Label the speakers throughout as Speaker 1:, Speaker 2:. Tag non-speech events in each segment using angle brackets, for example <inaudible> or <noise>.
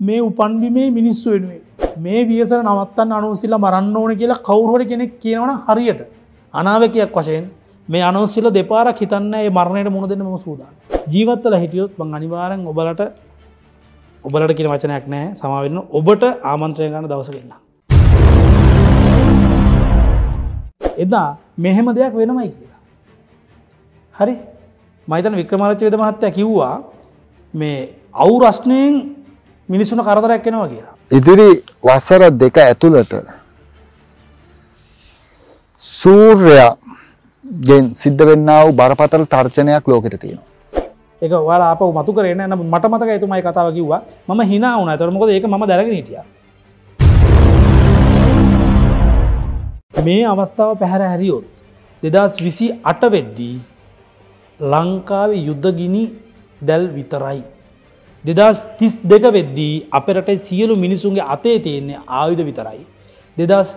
Speaker 1: මේ උපන්බිමේ මිනිස්සු වෙනුවෙන්. මේ වියසර නවත්තන්න අනුසිල්ල මරන්න ඕන කියලා කවුරුවර කෙනෙක් කියනවන හරියට. අනාවකයක් වශයෙන් මේ අනුසිල්ල දෙපාරක් හිතන්න ඒ මරණයට මුණ දෙන්න ම සූදාන ජීවත්තල හිටියොත් බං අනිවාරෙන් ඔබලට ඔබලට කියෙන වචනයක් නෑ. සමාවෙන්න ඔබට ආමන්ත්‍රය ගන්න දවසගන්න එදා මෙහෙම දෙයක් වෙනමයි කියලා. හරි. මයිතන වික්‍රමාරච්ච වෙද මහත්තය කිව්වා මේ අවු මිනිස්සුන කරදරයක් කෙනවා කියලා.
Speaker 2: ඉදිරි වසර දෙක ඇතුළට සූර්යයා ගෙන් සිද්ධ වෙන්න වූ බරපතල තර්චනයක් ලෝකට තියෙනවා.
Speaker 1: එක වා අප මතු කරන න. මට මතක ඇතුමයි කතාව කිව්වා. ම හිනා වුන තරමකොද ඒක ම දැරගෙන හිටිය. මේ අවස්ථාව පැහැර හැරියොත් දෙදස් විසි අට වෙද්දී ලංකාවේ යුද්ධගිනි දැල් විතරයි. දෙදස් තිස් දෙක වෙද්දී අපරට සියලු මිනිසුන්ගේ අතේ තියෙන්නේ ආයුධ විතරයි. දෙදස්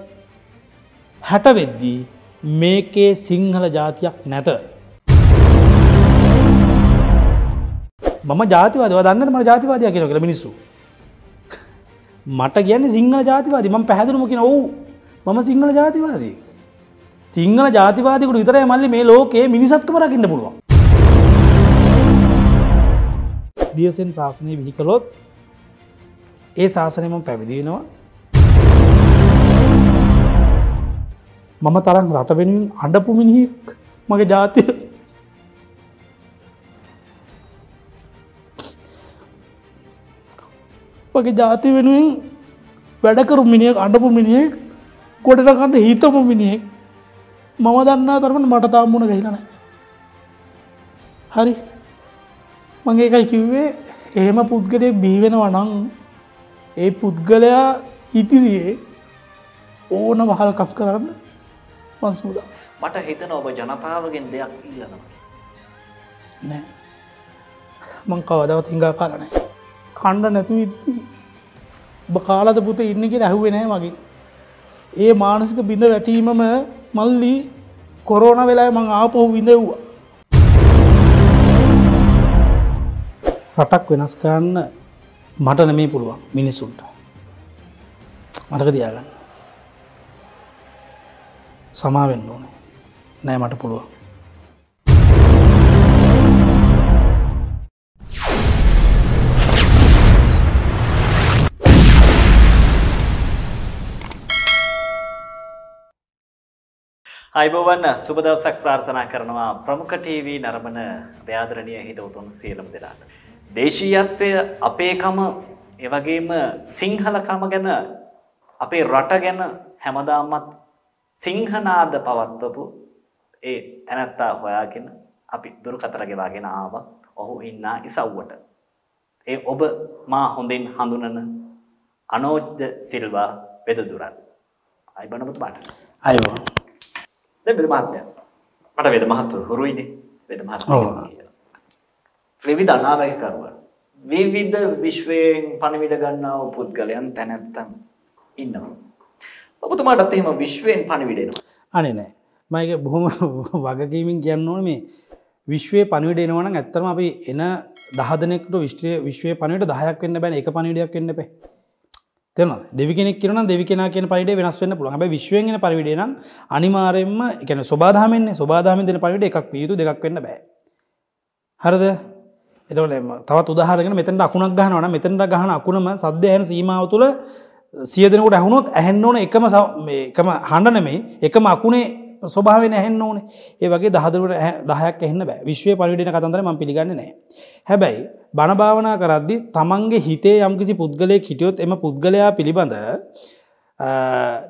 Speaker 1: හැට වෙද්දී මේකේ සිංහල ජාතියක් නැත. මම ජාතිවාද දන්න ම ජාතිවාදය කියෙන කළ මිනිස්සු. මට කියන්න සිංහල ජාතිවාද ම පැහැදිරුම කියෙන ඔවු මම සිංහල ජාතිවාදී. සිංහල ජාතිවාදකට විතරයි මල්ලි මේ ලෝකයේ මිනිසත්කම රකින්න පුළුවන්. දියසෙන් ශාසනය විහිකළොත් ඒ ශාසනයම පැවිදිෙනවා මම තරම් රට වෙනුවෙන් අඩපු මිනිහෙක් මගේ ජාතිය. වගේ ජාති වෙනුවෙන් වැඩකරු මිනිියක් අඩපු මිනිියෙක් කොටටකන්න හිතපු මිනිහෙක්. මම දන්නා තරමට මට තාම්මුණ ගහිලන හරි. මගේ එකයි කිව්වේ එහෙම පුද්ගලය බිහිවෙනවා නං ඒ පුද්ගලයා ඉදිරියේ ඕන වහල්කක් කරන්න මන්සූදා
Speaker 3: මට හිතන ඔබ ජනතාවගෙන් දෙයක් ඉල්ලනවා.
Speaker 1: නෑ. මං කවදවත් හිංගා කාලනෑ කණ්ඩ නැතු ඉත්ති ඔබ කාලද පුත ඉන්න කිය ඇහුවේ නෑ මගේ ඒ මානසික බිඳ වැටීමම මල්ලි කොරෝන වෙලා මං ආපොහු විඳව්වා රටක් වෙනස් කරන්න මට නෙමේ පුළුවන් මිනිස්සුන්ට. මතක තියාගන්න. සමාවෙන්න ඕනේ. නෑ මට පුළුවන්.
Speaker 3: අයිබෝවන්න සුබදවසක් ප්‍රාර්ථනා කරනවා. ප්‍රමුඛ ටීවී නරඹන ව්‍යාදරණීය හිතවතුන් සියලුම දෙනාට. දේශීයත්වය අපේකම එවැගේම සිංහලකම ගැන අපේ රට ගැන හැමදාමත් සිංහනාද පවත්වපු ඒ තැනැත්තා හොයාගෙන අපි දුරු කතර ගෙවාගෙන ආව ඔහු ඉන්නා ඉසව්වට. ඒ ඔබ මා හොඳින් හඳුනන අනෝජ්‍ය සිල්වා වෙදදුරන්. අයිබනමුතුමාට.
Speaker 1: අයවා
Speaker 3: දැන් වෙද මහත්මයා මට වෙද මහත්තුරු හුරුයිනේ වෙද මහත්මයා. විවිධ අනාවැකකරුවන්. විවිධ විශ්වයෙන් පණිවිඩ ගන්නා වූ පුද්ගලයන් තැනැත්තන් ඉන්නවා. ඔබතුමාටත් එහෙම විශ්වයෙන් පණිවිඩ එනවා.
Speaker 1: අනේ නෑ. මයක බොහොම වගකීමින් කියන්න ඕන මේ විශ්වය පනිවිට එනවන ඇත්තරම අපි එන දහදනෙක්ට විශ්වය විශ්වය පනට දහයක් වෙන්න බැන එක පනිඩියක් වෙන්න පේ තෙන දෙවිකෙනෙක් කරන දෙවිකෙන කියන පරිට වෙනස් වන්න පුළුව හැබ විශ්වයෙන් පරිවිඩ නම් අනිමාරයෙන්ම එකන සබාධමෙන් සබාධම දෙන පරිට එකක් යුතු දෙක් වෙන්න බෑ. හරද? එතවල තවත් උදාහරගෙන මෙතැට අකුණක් ගහනවන මෙතැට ගහන අකුණම සද්‍යයන සීමාව තුළ සියදනකට ඇහුණොත් ඇහෙන්න ඕන එකම එකම හඬ නෙමේ එකම අකුණේ ස්වභාවෙන ඇහෙන්න ඕනේ. ඒ වගේ දහදුරට දහයක් එහන්න බෑ. විශ්වය පරිවිඩන කතන්දර ම පිළිගන්න නෑ. හැබැයි බණභාවනා කරද්දි තමන්ගේ හිතේ යම්කිසි පුද්ගලය හිටියොත් එම පුද්ගලයා පිළිබඳ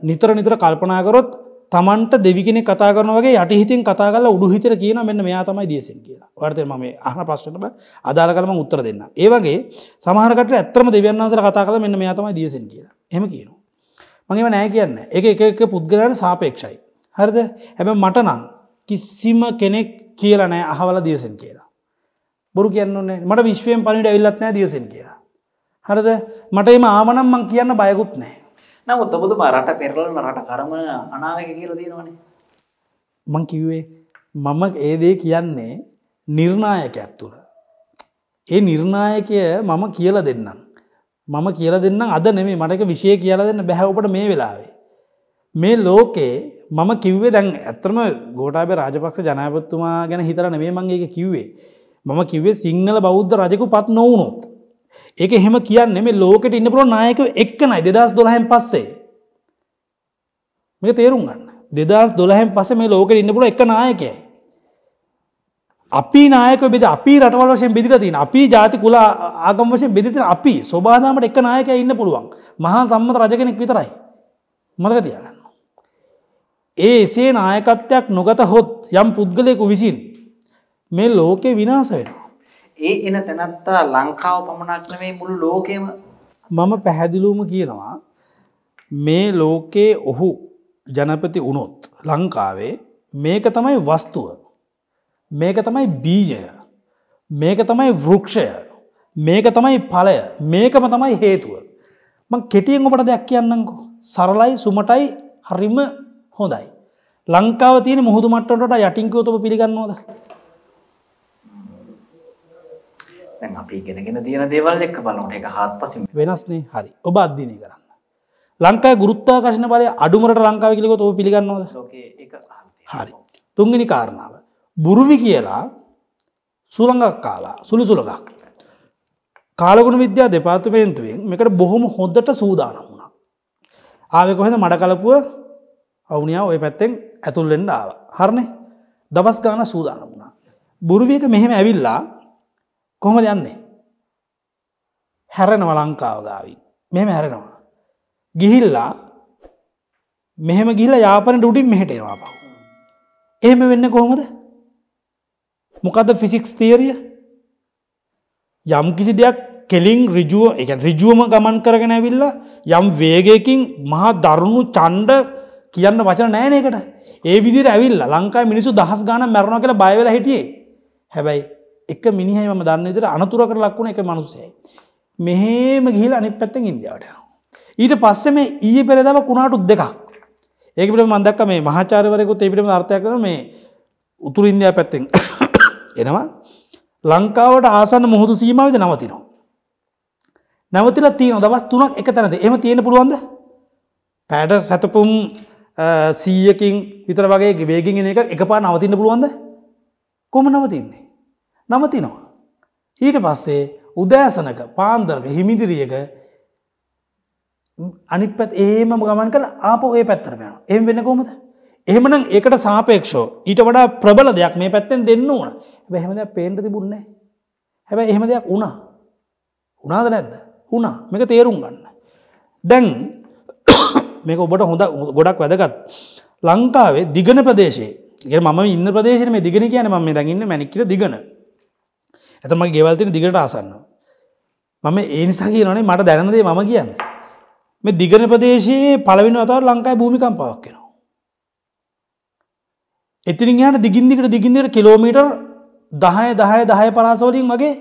Speaker 1: නිතර නිතර කල්පනාකරොත් තමන්ට දෙවිගෙන කතා කරන වගේ යටහිතින් කතා කල උඩු හිතර කියන මෙන්න මෙයා තමයි දියසෙන් කියලා වර්තය ම අහන ප්‍රශ්නටම අදාළ කරම උත්තර දෙන්න. ඒවගේ සමහරකට ඇත්‍රම දෙවන්නසර කතා කල මෙන්න මෙයා තමයි දියසෙන් කියලා හෙම කියනු. මගේම නෑ කියන්න එක එක පුද්ගලයන් සාපේක්ෂයි. හරිද හැබ මට නම් කිසිම කෙනෙක් කියල නෑ අහවල දියසෙන් කියලා. බොරු කියන්නන්නේ මට විශ්වයෙන් පනිට ඇවිල්ලත් නෑ දියසෙන් කියලා. හරද මට එම ආමනම් මං කියන්න බයකුත් නෑ.
Speaker 3: නමුත් ඔබතුමා රට පෙරලන රට කරම අනාවක කියල තියෙනවනේ.
Speaker 1: මං කිව්වේ මම ඒදේ කියන්නේ නිර්ණායකයක් තුළ. ඒ නිර්ණායකය මම කියල දෙන්නම්. මම කියල දෙන්න අද නෙමේ මටක විෂය කියල දෙන්න බැහැවපට මේ වෙලාවේ. මේ ලෝකේ මම කිව්වේ දැන් ඇත්තම ගෝටාබ රාජපක්ෂ ජනපත්තුමා ගැන හිතර නෙවේ මංගේ කිව්වේ. මම කිව්වේ සිංහල බෞද්ධ රජකු පත් නොවුණොත්. ඒක එහෙම කියන්න මේ ලෝකට ඉන්න පුර නායක එක්කනයි දෙදස් දොලහැන් පස්සේ. මේ තේරුම් ගන්න දෙදස් දොලහැන් පස මේ ලෝක ඉන්න පුළ එක නායකයි. අපි නායක බෙද අපි රටවල් වශයෙන් බෙදිල තින අපි ජාති කුලා ආගම් වශයෙන් බෙදිතින අපි ස්වබාදාමට එක නායක ඉන්න පුළුවන් මහා සම්මත රජ කෙනෙක් විතරයි මතක තියාගන්න. ඒ එසේ නායකත්වයක් නොගත හොත් යම් පුද්ගලයකු විසින් මේ ලෝකෙ විනාස වෙනවා.
Speaker 3: ඒ එන තැනත්තා ලංකාව පමණක් නෙමේ මුළු ලෝකෙම.
Speaker 1: මම පැහැදිලූම කියනවා මේ ලෝකයේ ඔහු ජනපති වුණොත් ලංකාවේ මේක තමයි වස්තුව. මේක තමයි බීජය. මේක තමයි වෘක්ෂය. මේක තමයි පලය මේකම තමයි හේතුව. මං කෙටියෙන් ඔබට දෙයක් කියන්නකෝ සරලයි සුමටයි හරිම හොඳයි. ලංකාව තියෙන මුහුදු මට්ටට යටිංකෝතම පිළිගන්නවද?
Speaker 3: දැන් අපි ඉගෙනගෙන තියෙන දේවල් එක්ක බලනකොට ඒක හාත්පසින්
Speaker 1: වෙනස්නේ හරි. ඔබ අධ්‍යනය කරන්න. ලංකායි ගුරුත්තාකශන බලය අඩුමට ලංකාව කිලිකොත් ඔබ පිළිගන්නවද?
Speaker 3: ලෝකේ
Speaker 1: හරි. තුන්ගනි කාරණාව. බුරුවි කියලා සුළඟක් කාලා සුළි සුළඟක්. කාලගුණ විද්‍යා දෙපාර්තමේන්තුවෙන් මේකට බොහොම හොද්දට සූදානම් වුණා. ආවෙ කොහෙද? මඩ කලපුව අවුනියා ඔය පැත්තෙන් ඇතුල්ලෙන්ඩ ආව. හරණය දවස් ගාන සූදානම් වුණා. බුරුවියක මෙහෙම ඇවිල්ලා කොහොම යන්නේ? හැරෙනව ලංකාව ගාවී. මෙහෙම හැරෙනවා. ගිහිල්ලා මෙහෙම ගිල්ල යාපන ඩුටින් මෙහටේවා පව. එහෙම වෙන්න කොහොමද? මොකද ෆිසික්ස් තේරිය යම් කිසි දෙයක් කෙලින් රිජුව එක රිජුවම ගමන් කරගෙන ඇවිල්ල යම් වේගයකින් මහා දරුණු චන්්ඩ කියන්න වචන නෑනකට ඒ විදිර ඇවිල්ල ලංකායි මිනිසු දහස් ගාන මැරුණ කියලා බයවෙල හිටියේ. හැබැයි එක මිනිහයි ම දන්න විදිර අනතුරකට ලක්වුණ එක මනුස්සයයි මෙහෙම ගිහිල අනි පැත්තෙන් ඉන්දියාවට ඊට පස්සෙ මේ ඊය පෙරදව කුණාටුත් දෙකක්. ඒකට මන්දක්ක මේ මහාචාරවරයකු තේපිටම අර්ථය කර මේ උතුර ඉන්දයා පැත්තෙන් <coughs> එනවා. ලංකාවට ආසන්න මුහුදු සීමාවිද නවතිනවා. නැවතිල තියෙන දවස් තුනක් එක තැනද. එම තියෙන පුළුවන්ද? පැට සැතපුම් සීයකින් විතර වගේ වේගින් එක එක පා නවතින්න පුළුවන්ද? කොම නවතින්නේ. නවතිනවා. ඊට පස්සේ උදෑසනක පාන්දරක හිමිදිරියක අනිත් පැත් ඒම ගමන් කළ ආප ඒ පැත්තරමය එම වෙන්න කොමද එහෙමනම් ඒකට සාපේක්ෂෝ ඊට වඩා ප්‍රබල දෙයක් මේ පැත්තෙන් දෙන්න ඕන. බැහෙම දෙයක් පේන්ට තිබුන්නේ හැබැ එහෙම දෙයක් වුණා. උනාද නැද්ද? වුණා. මේක තේරුම් ගන්න. දැන් මේක ඔබට හොඳ ගොඩක් වැදගත්. ලංකාවේ දිගන ප්‍රදේශයේ ඒ ම ඉන්න ප්‍රදේශන මේ දිගෙන කියන ම දකින්න මැනික්කර දිගන. ඇතම ගෙවල්තින දිගට ආසන්න. මම ඒ නිසා කියනනේ මට දැනදේ මම කියන්න. මේ දිගන ප්‍රදේශයේ පලවෙන අතර ලංකායි භූමිකම්පාවක් කෙනවා එතිරින් යාට දිගින්දිකට දිගින්දිට කිලෝමීටර් දහය දහය දහය පරාසවලින් මගේ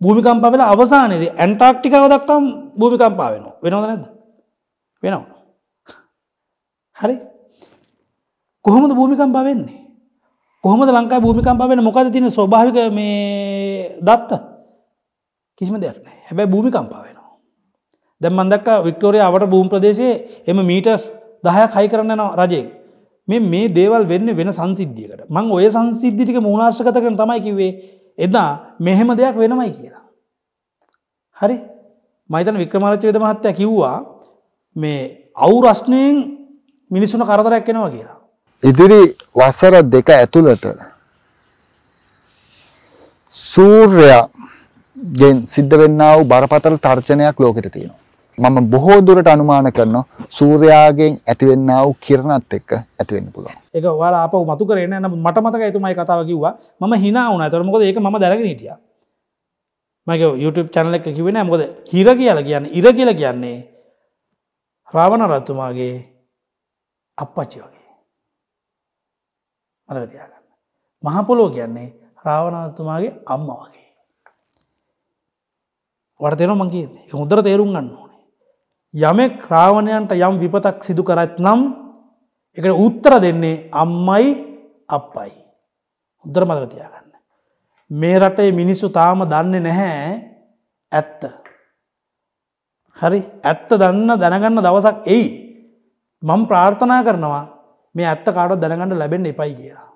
Speaker 1: භූමිකම්පා වෙලා අවසානයේද ඇන්ටාක්ටිකාව දක්කම් භූමිකම්පා වෙනවා. වෙනවද නැද වෙනවා. හරි. කොහොමද භූමිකම්පා වෙන්නේ කොහොමද ලංකා භූමිකම්පා වෙන මොකද තින ස්වභාවික මේ දත්ත? කිසිම දෙයක් හැබැයි භූමිකම්පා වෙනවා. දැම් මන්දක්ක වික්ටෝරිය අවට භූම් ප්‍රදේශයේ එම මීටස් දහයක් හයි කරන්න රජයෙන් මේ මේ දේවල් වෙන්න වෙන සංසිද්ධියකට. මං ඔය සංසිද්ධිටික මූනාශ්‍රකත කරන තමයි කිවේ එදා මෙහෙම දෙයක් වෙනමයි කියලා. හරි. මයිතන වික්‍රමාරච්ච වෙද මහත්තය කිව්වා මේ අවු රශ්නයෙන් මිනිසුන කරදරයක් එනවා කියලා.
Speaker 2: ඉදිරි වසර දෙක ඇතුළට සූර්යා ගෙන් සිද්ධ වෙන්නා වූ බරපතල තර්ජනයක් ලෝකෙට තියෙනවා. මම බොහෝ දුරට අනුමාන කරනවා සූර්යාගෙන් ඇතිවෙන්නා වූ කිරණත් එක්ක ඇතිවෙන්න පුළුවන්.
Speaker 1: ඒක ඔයාලා ආපහු මතු කරේ නෑ නම් මට මතකයි එතුමයි කතාව කිව්වා. මම hina වුණා. ඒතර මොකද ඒක මම දැනගෙන හිටියා. මගේ YouTube channel එක කිව්වේ නෑ මොකද හිර කියලා කියන්නේ ඉර කියලා කියන්නේ රාවණ රජතුමාගේ අප්පච්චි වගේ. මතක තියාගන්න. මහ පොළොව කියන්නේ රාවණ රජතුමාගේ අම්මා වගේ. වර්තේනවා මං කියන්නේ. හොඳට තේරුම් ගන්න ඕනේ. යමෙක් රාවණයන්ට යම් විපතක් සිදු කරත් නම් එකට උත්තර දෙන්නේ අම්මයි අප්පයි. උද්දර මදක තියාගන්න. මේ රටේ මිනිස්සු තාම දන්නේ නැහැ ඇත්ත. හරි ඇත්ත දන්න දැනගන්න දවසක් එයි මං ප්‍රාර්ථනා කරනවා මේ ඇත්ත කාඩොත් දැනගන්න ලැබෙන්න එපයි කියලා.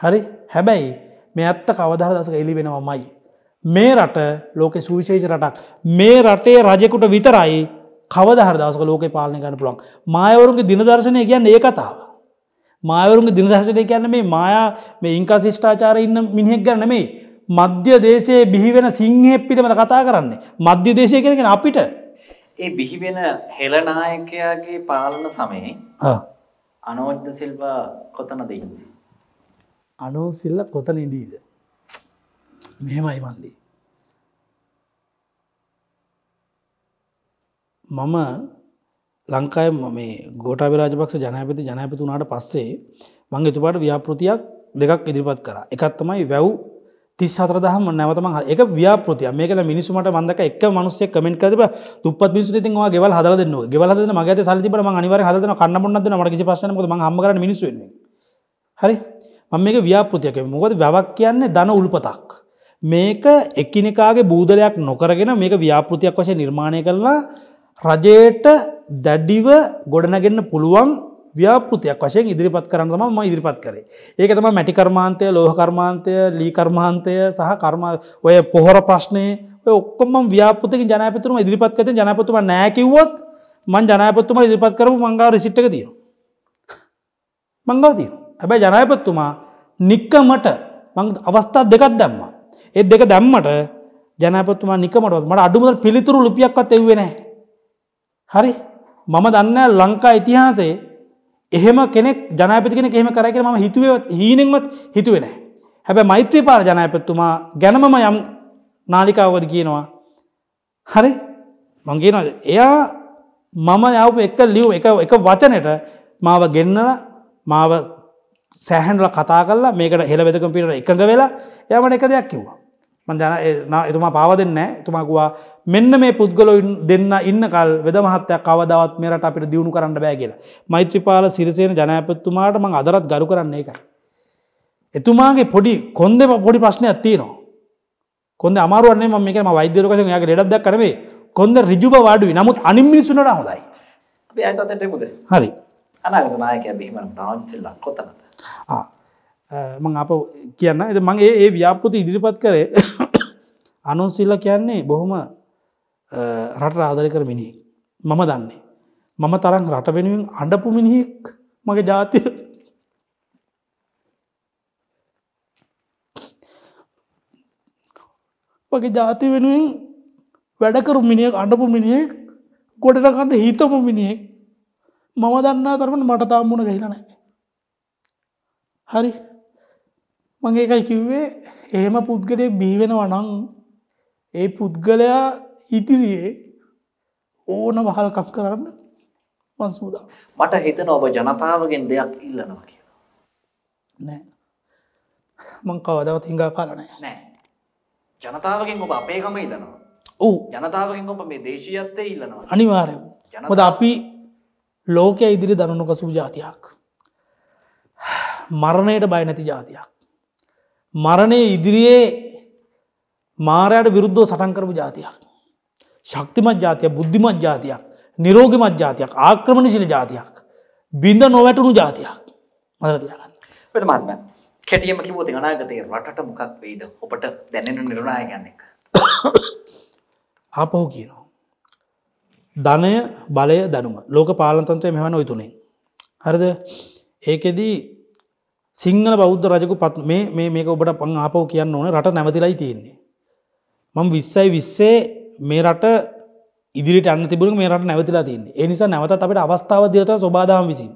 Speaker 1: හරි හැබැයි මේ ඇත්ත කවදහර දසක එලි වෙනවමයි. මේ රට ලෝක සුවිශේෂ රටක් මේ රටේ රජෙකුට විතරයි කවදහර දවසක ලෝක පාලනය ගන්න පුළන් මයවරුන්ගේ දිනදර්ශනය කියන්න ඒ කතාව. මායවරුන්ගේ දිනදර්ශනය කියන්න මේ මායා මේ ඉංකා ශිෂ්ඨාචාර ඉන්න මිනිහෙක් ගන්න මේ මධ්‍ය දේශයේ බිහිවෙන සිංහෙ පිටමද කතා කරන්නේ මධ්‍ය දේශය කෙනගෙන අපිට
Speaker 3: ඒ බිහිවෙන හෙළනායකයාගේ පාලන සමයේ අනෝජ්ද සිල්වා කොතනද ඉන්නේ.
Speaker 1: අනුසිල්ල කොතන ඉදීද මෙහෙමයි මන්දී මම ලංකාය මේ ගෝටා රාජපක්ෂ ජනපති ජනපති වනාට පස්සේ මං එතුපාට ව්‍යාපෘතියක් දෙකක් ඉදිරිපත් කර. එකත්තමයි වැව් තිස් හතරදහම නැවතම එක ව්‍යාපෘතිය. මේක මිනිසුමට මන්දක එක මනුස්සේ කමෙන්ට කරව තුපත් මිනිසු තිවා ගෙවල් හදලන්න ගෙවල මගේ සල්තිබට ම අනිවර හදන කන්නමන්නද මට කිසි පස්සන ම හමකර මිනිසු හරි? මම මේක ව්‍යාපෘතියක මොකද වැවක් කියන්නේ දන උල්පතක්. මේක එක්කිනෙකාගේ බූදලයක් නොකරගෙන මේක ව්‍යාපෘතියක් වශය නිර්මාණය කරලා රජයට දැඩ්ඩිව ගොඩනගන්න පුළුවන් ව්‍යාපෘතියක් වශයෙන් ඉදිරිපත් කරන්න තම ම ඉදිරිපත් කරේ. ඒක තම මැටි කර්මාන්තය ලෝහ කර්මාන්තය ලී කර්මාන්තය සහ කර්ම ඔය පොහොර ප්‍රශ්නය ඔක්කොම ව්‍යාපෘතික ජනපතුරම ඉදිරිපත් කත ජනපතුම නෑකිව්වොත් මන් ජනපත්තුම ඉදිරිපත් කරම මංගාව රිසිට්ක තියෙන මංගාව තියෙන හැබැයි ජනපත්තුමා නික්කමට අවස්ථා දෙකත් දැම්ම. ඒත් දෙක දැම්මට ජනපත්තුමා නිකමටත් මට අඩුමට පිළිතුරු ලිපියක්වත් එව්වෙනෑ හරි. මම දන්න ලංකා ඉතිහාසේ එහෙම කෙනෙක් ජනපති කෙන එහෙම කරකර ම හිතුව හීනෙන්වත් හිතුවෙන. හැබැ මෛත්‍රී පාර ජනපත්තුමා ගැනමම යම් නාලිකාවද කියනවා. හරි මංගේනද එයා මම යවපු එක ලියව් එක එක වචනයට මාව ගෙන්නල මාව සෑහන්ල කතා කරලා මේකට හෙළ වෙදකම්පිට එකඟ වෙලා යමට එක දෙයක් කිව්වා. මන් ජන එතුමා පාව දෙන්න එතුමාකුවා මෙන්න මේ පුද්ගල දෙන්න ඉන්න කල් වෙද මහත්තයක් කවදවත් මේරට අපිට දියුණු කරන්න බෑ කියලා. මෛත්‍රපාල සිරිසයන ජනපත්තුමාට මං අදරත් ගරු කරන්නේ එකයි. එතුමාගේ පොඩි කොන්ද පොඩි ප්‍රශ්නය ඇත්තිනවා. කොඳ අමාරුවන්නේ ම මේක වෛද්‍යරකෂ යාගේ ලෙඩක් කරවේ කොඳ රිජුබ වඩුව නමුත් අනිමිනිසුනට හොදයි.
Speaker 3: අතට මුද
Speaker 1: හරි
Speaker 3: අනාගත නායක බිහිම ප්‍රාංචල්ලක් කොතනද.
Speaker 1: මං අප කියන්න එ මගේ ඒ ව්‍යාපෘති ඉදිරිපත් කරේ <coughs> අනුසිල්ල කියන්නේ බොහොම රට ආදරය කර මිනිහෙක්. මම දන්නේ. මම තරම් රට වෙනුවෙන් අඩපු මිනිහෙක් මගේ ජාතිය. මගේ ජාති වෙනුවෙන් වැඩකරු මිනිියක් අඩපු මිනිහෙක් ගොඩටකන්න හිතපු මිනිහෙක්. මම දන්නා තරමට මට තාම්මුණ ගහිලනෑ. හරි. මගේ එකයි කිව්වේ. එහෙම පුද්ගලය බීවෙන වනං ඒ පුද්ගලයා ඉදිරියේ ඕන වහල්කක් කරන්න මන්සූදා
Speaker 3: මට හිතන ඔබ ජනතාවගෙන් දෙයක් ඉල්ලනවා කියලා.
Speaker 1: නෑ මං කවදවත් හිංගා කාලනෑ
Speaker 3: නෑ. ජනතාවගෙන් ඔබ අපේකම ඉල්ලනවා.
Speaker 1: ඕ
Speaker 3: ජනතාවගෙන් ඔබ මේ දේශීයත්තේ ඉල්ලනවා.
Speaker 1: අනිවාරය මොද අපි ලෝකය ඉදිරි දනුනු කසූ ජාතියක්. මරණයට බය නැති ජාතියක්. මරණය ඉදිරියේ මාරයට විරුද්ධෝ සටන් කරපු ජාතියක්. ශක්තිමත් ජාතිය බුද්ධිමත් ජාතියක් නිරෝගිමත් ජාතියක් ආක්‍රමණශීල ජාතියක් බිඳ නොවැටුණු ජාතියක් මදතියගන්න.
Speaker 3: පෙටමත්ම කෙටියම කිවෝති අනාගතය රටට මොකක් වෙයිද ඔපට දැනෙන නිර්ණය ගන්න එක.
Speaker 1: ආපහු කියනවා. ධනය බලය දැනුම ලෝක පාලතන්ත්‍රය මෙහන ඔයතුනේ. හරිද ඒකෙදී සිංහල බෞද්ධ රජකු පත් මේ මේක ඔබට පං ආපව කියන්න ඕන රට නැවතිලයි තියෙන්නේ. මං විස්සයි විස්සේ මේ රට ඉදිරිට අන්න තිබුණ මේ රට නැවතිලා තින්නේ ඒ නිසා නැවත අපට අවස්ථාව දියත සොබාදාම විසින්.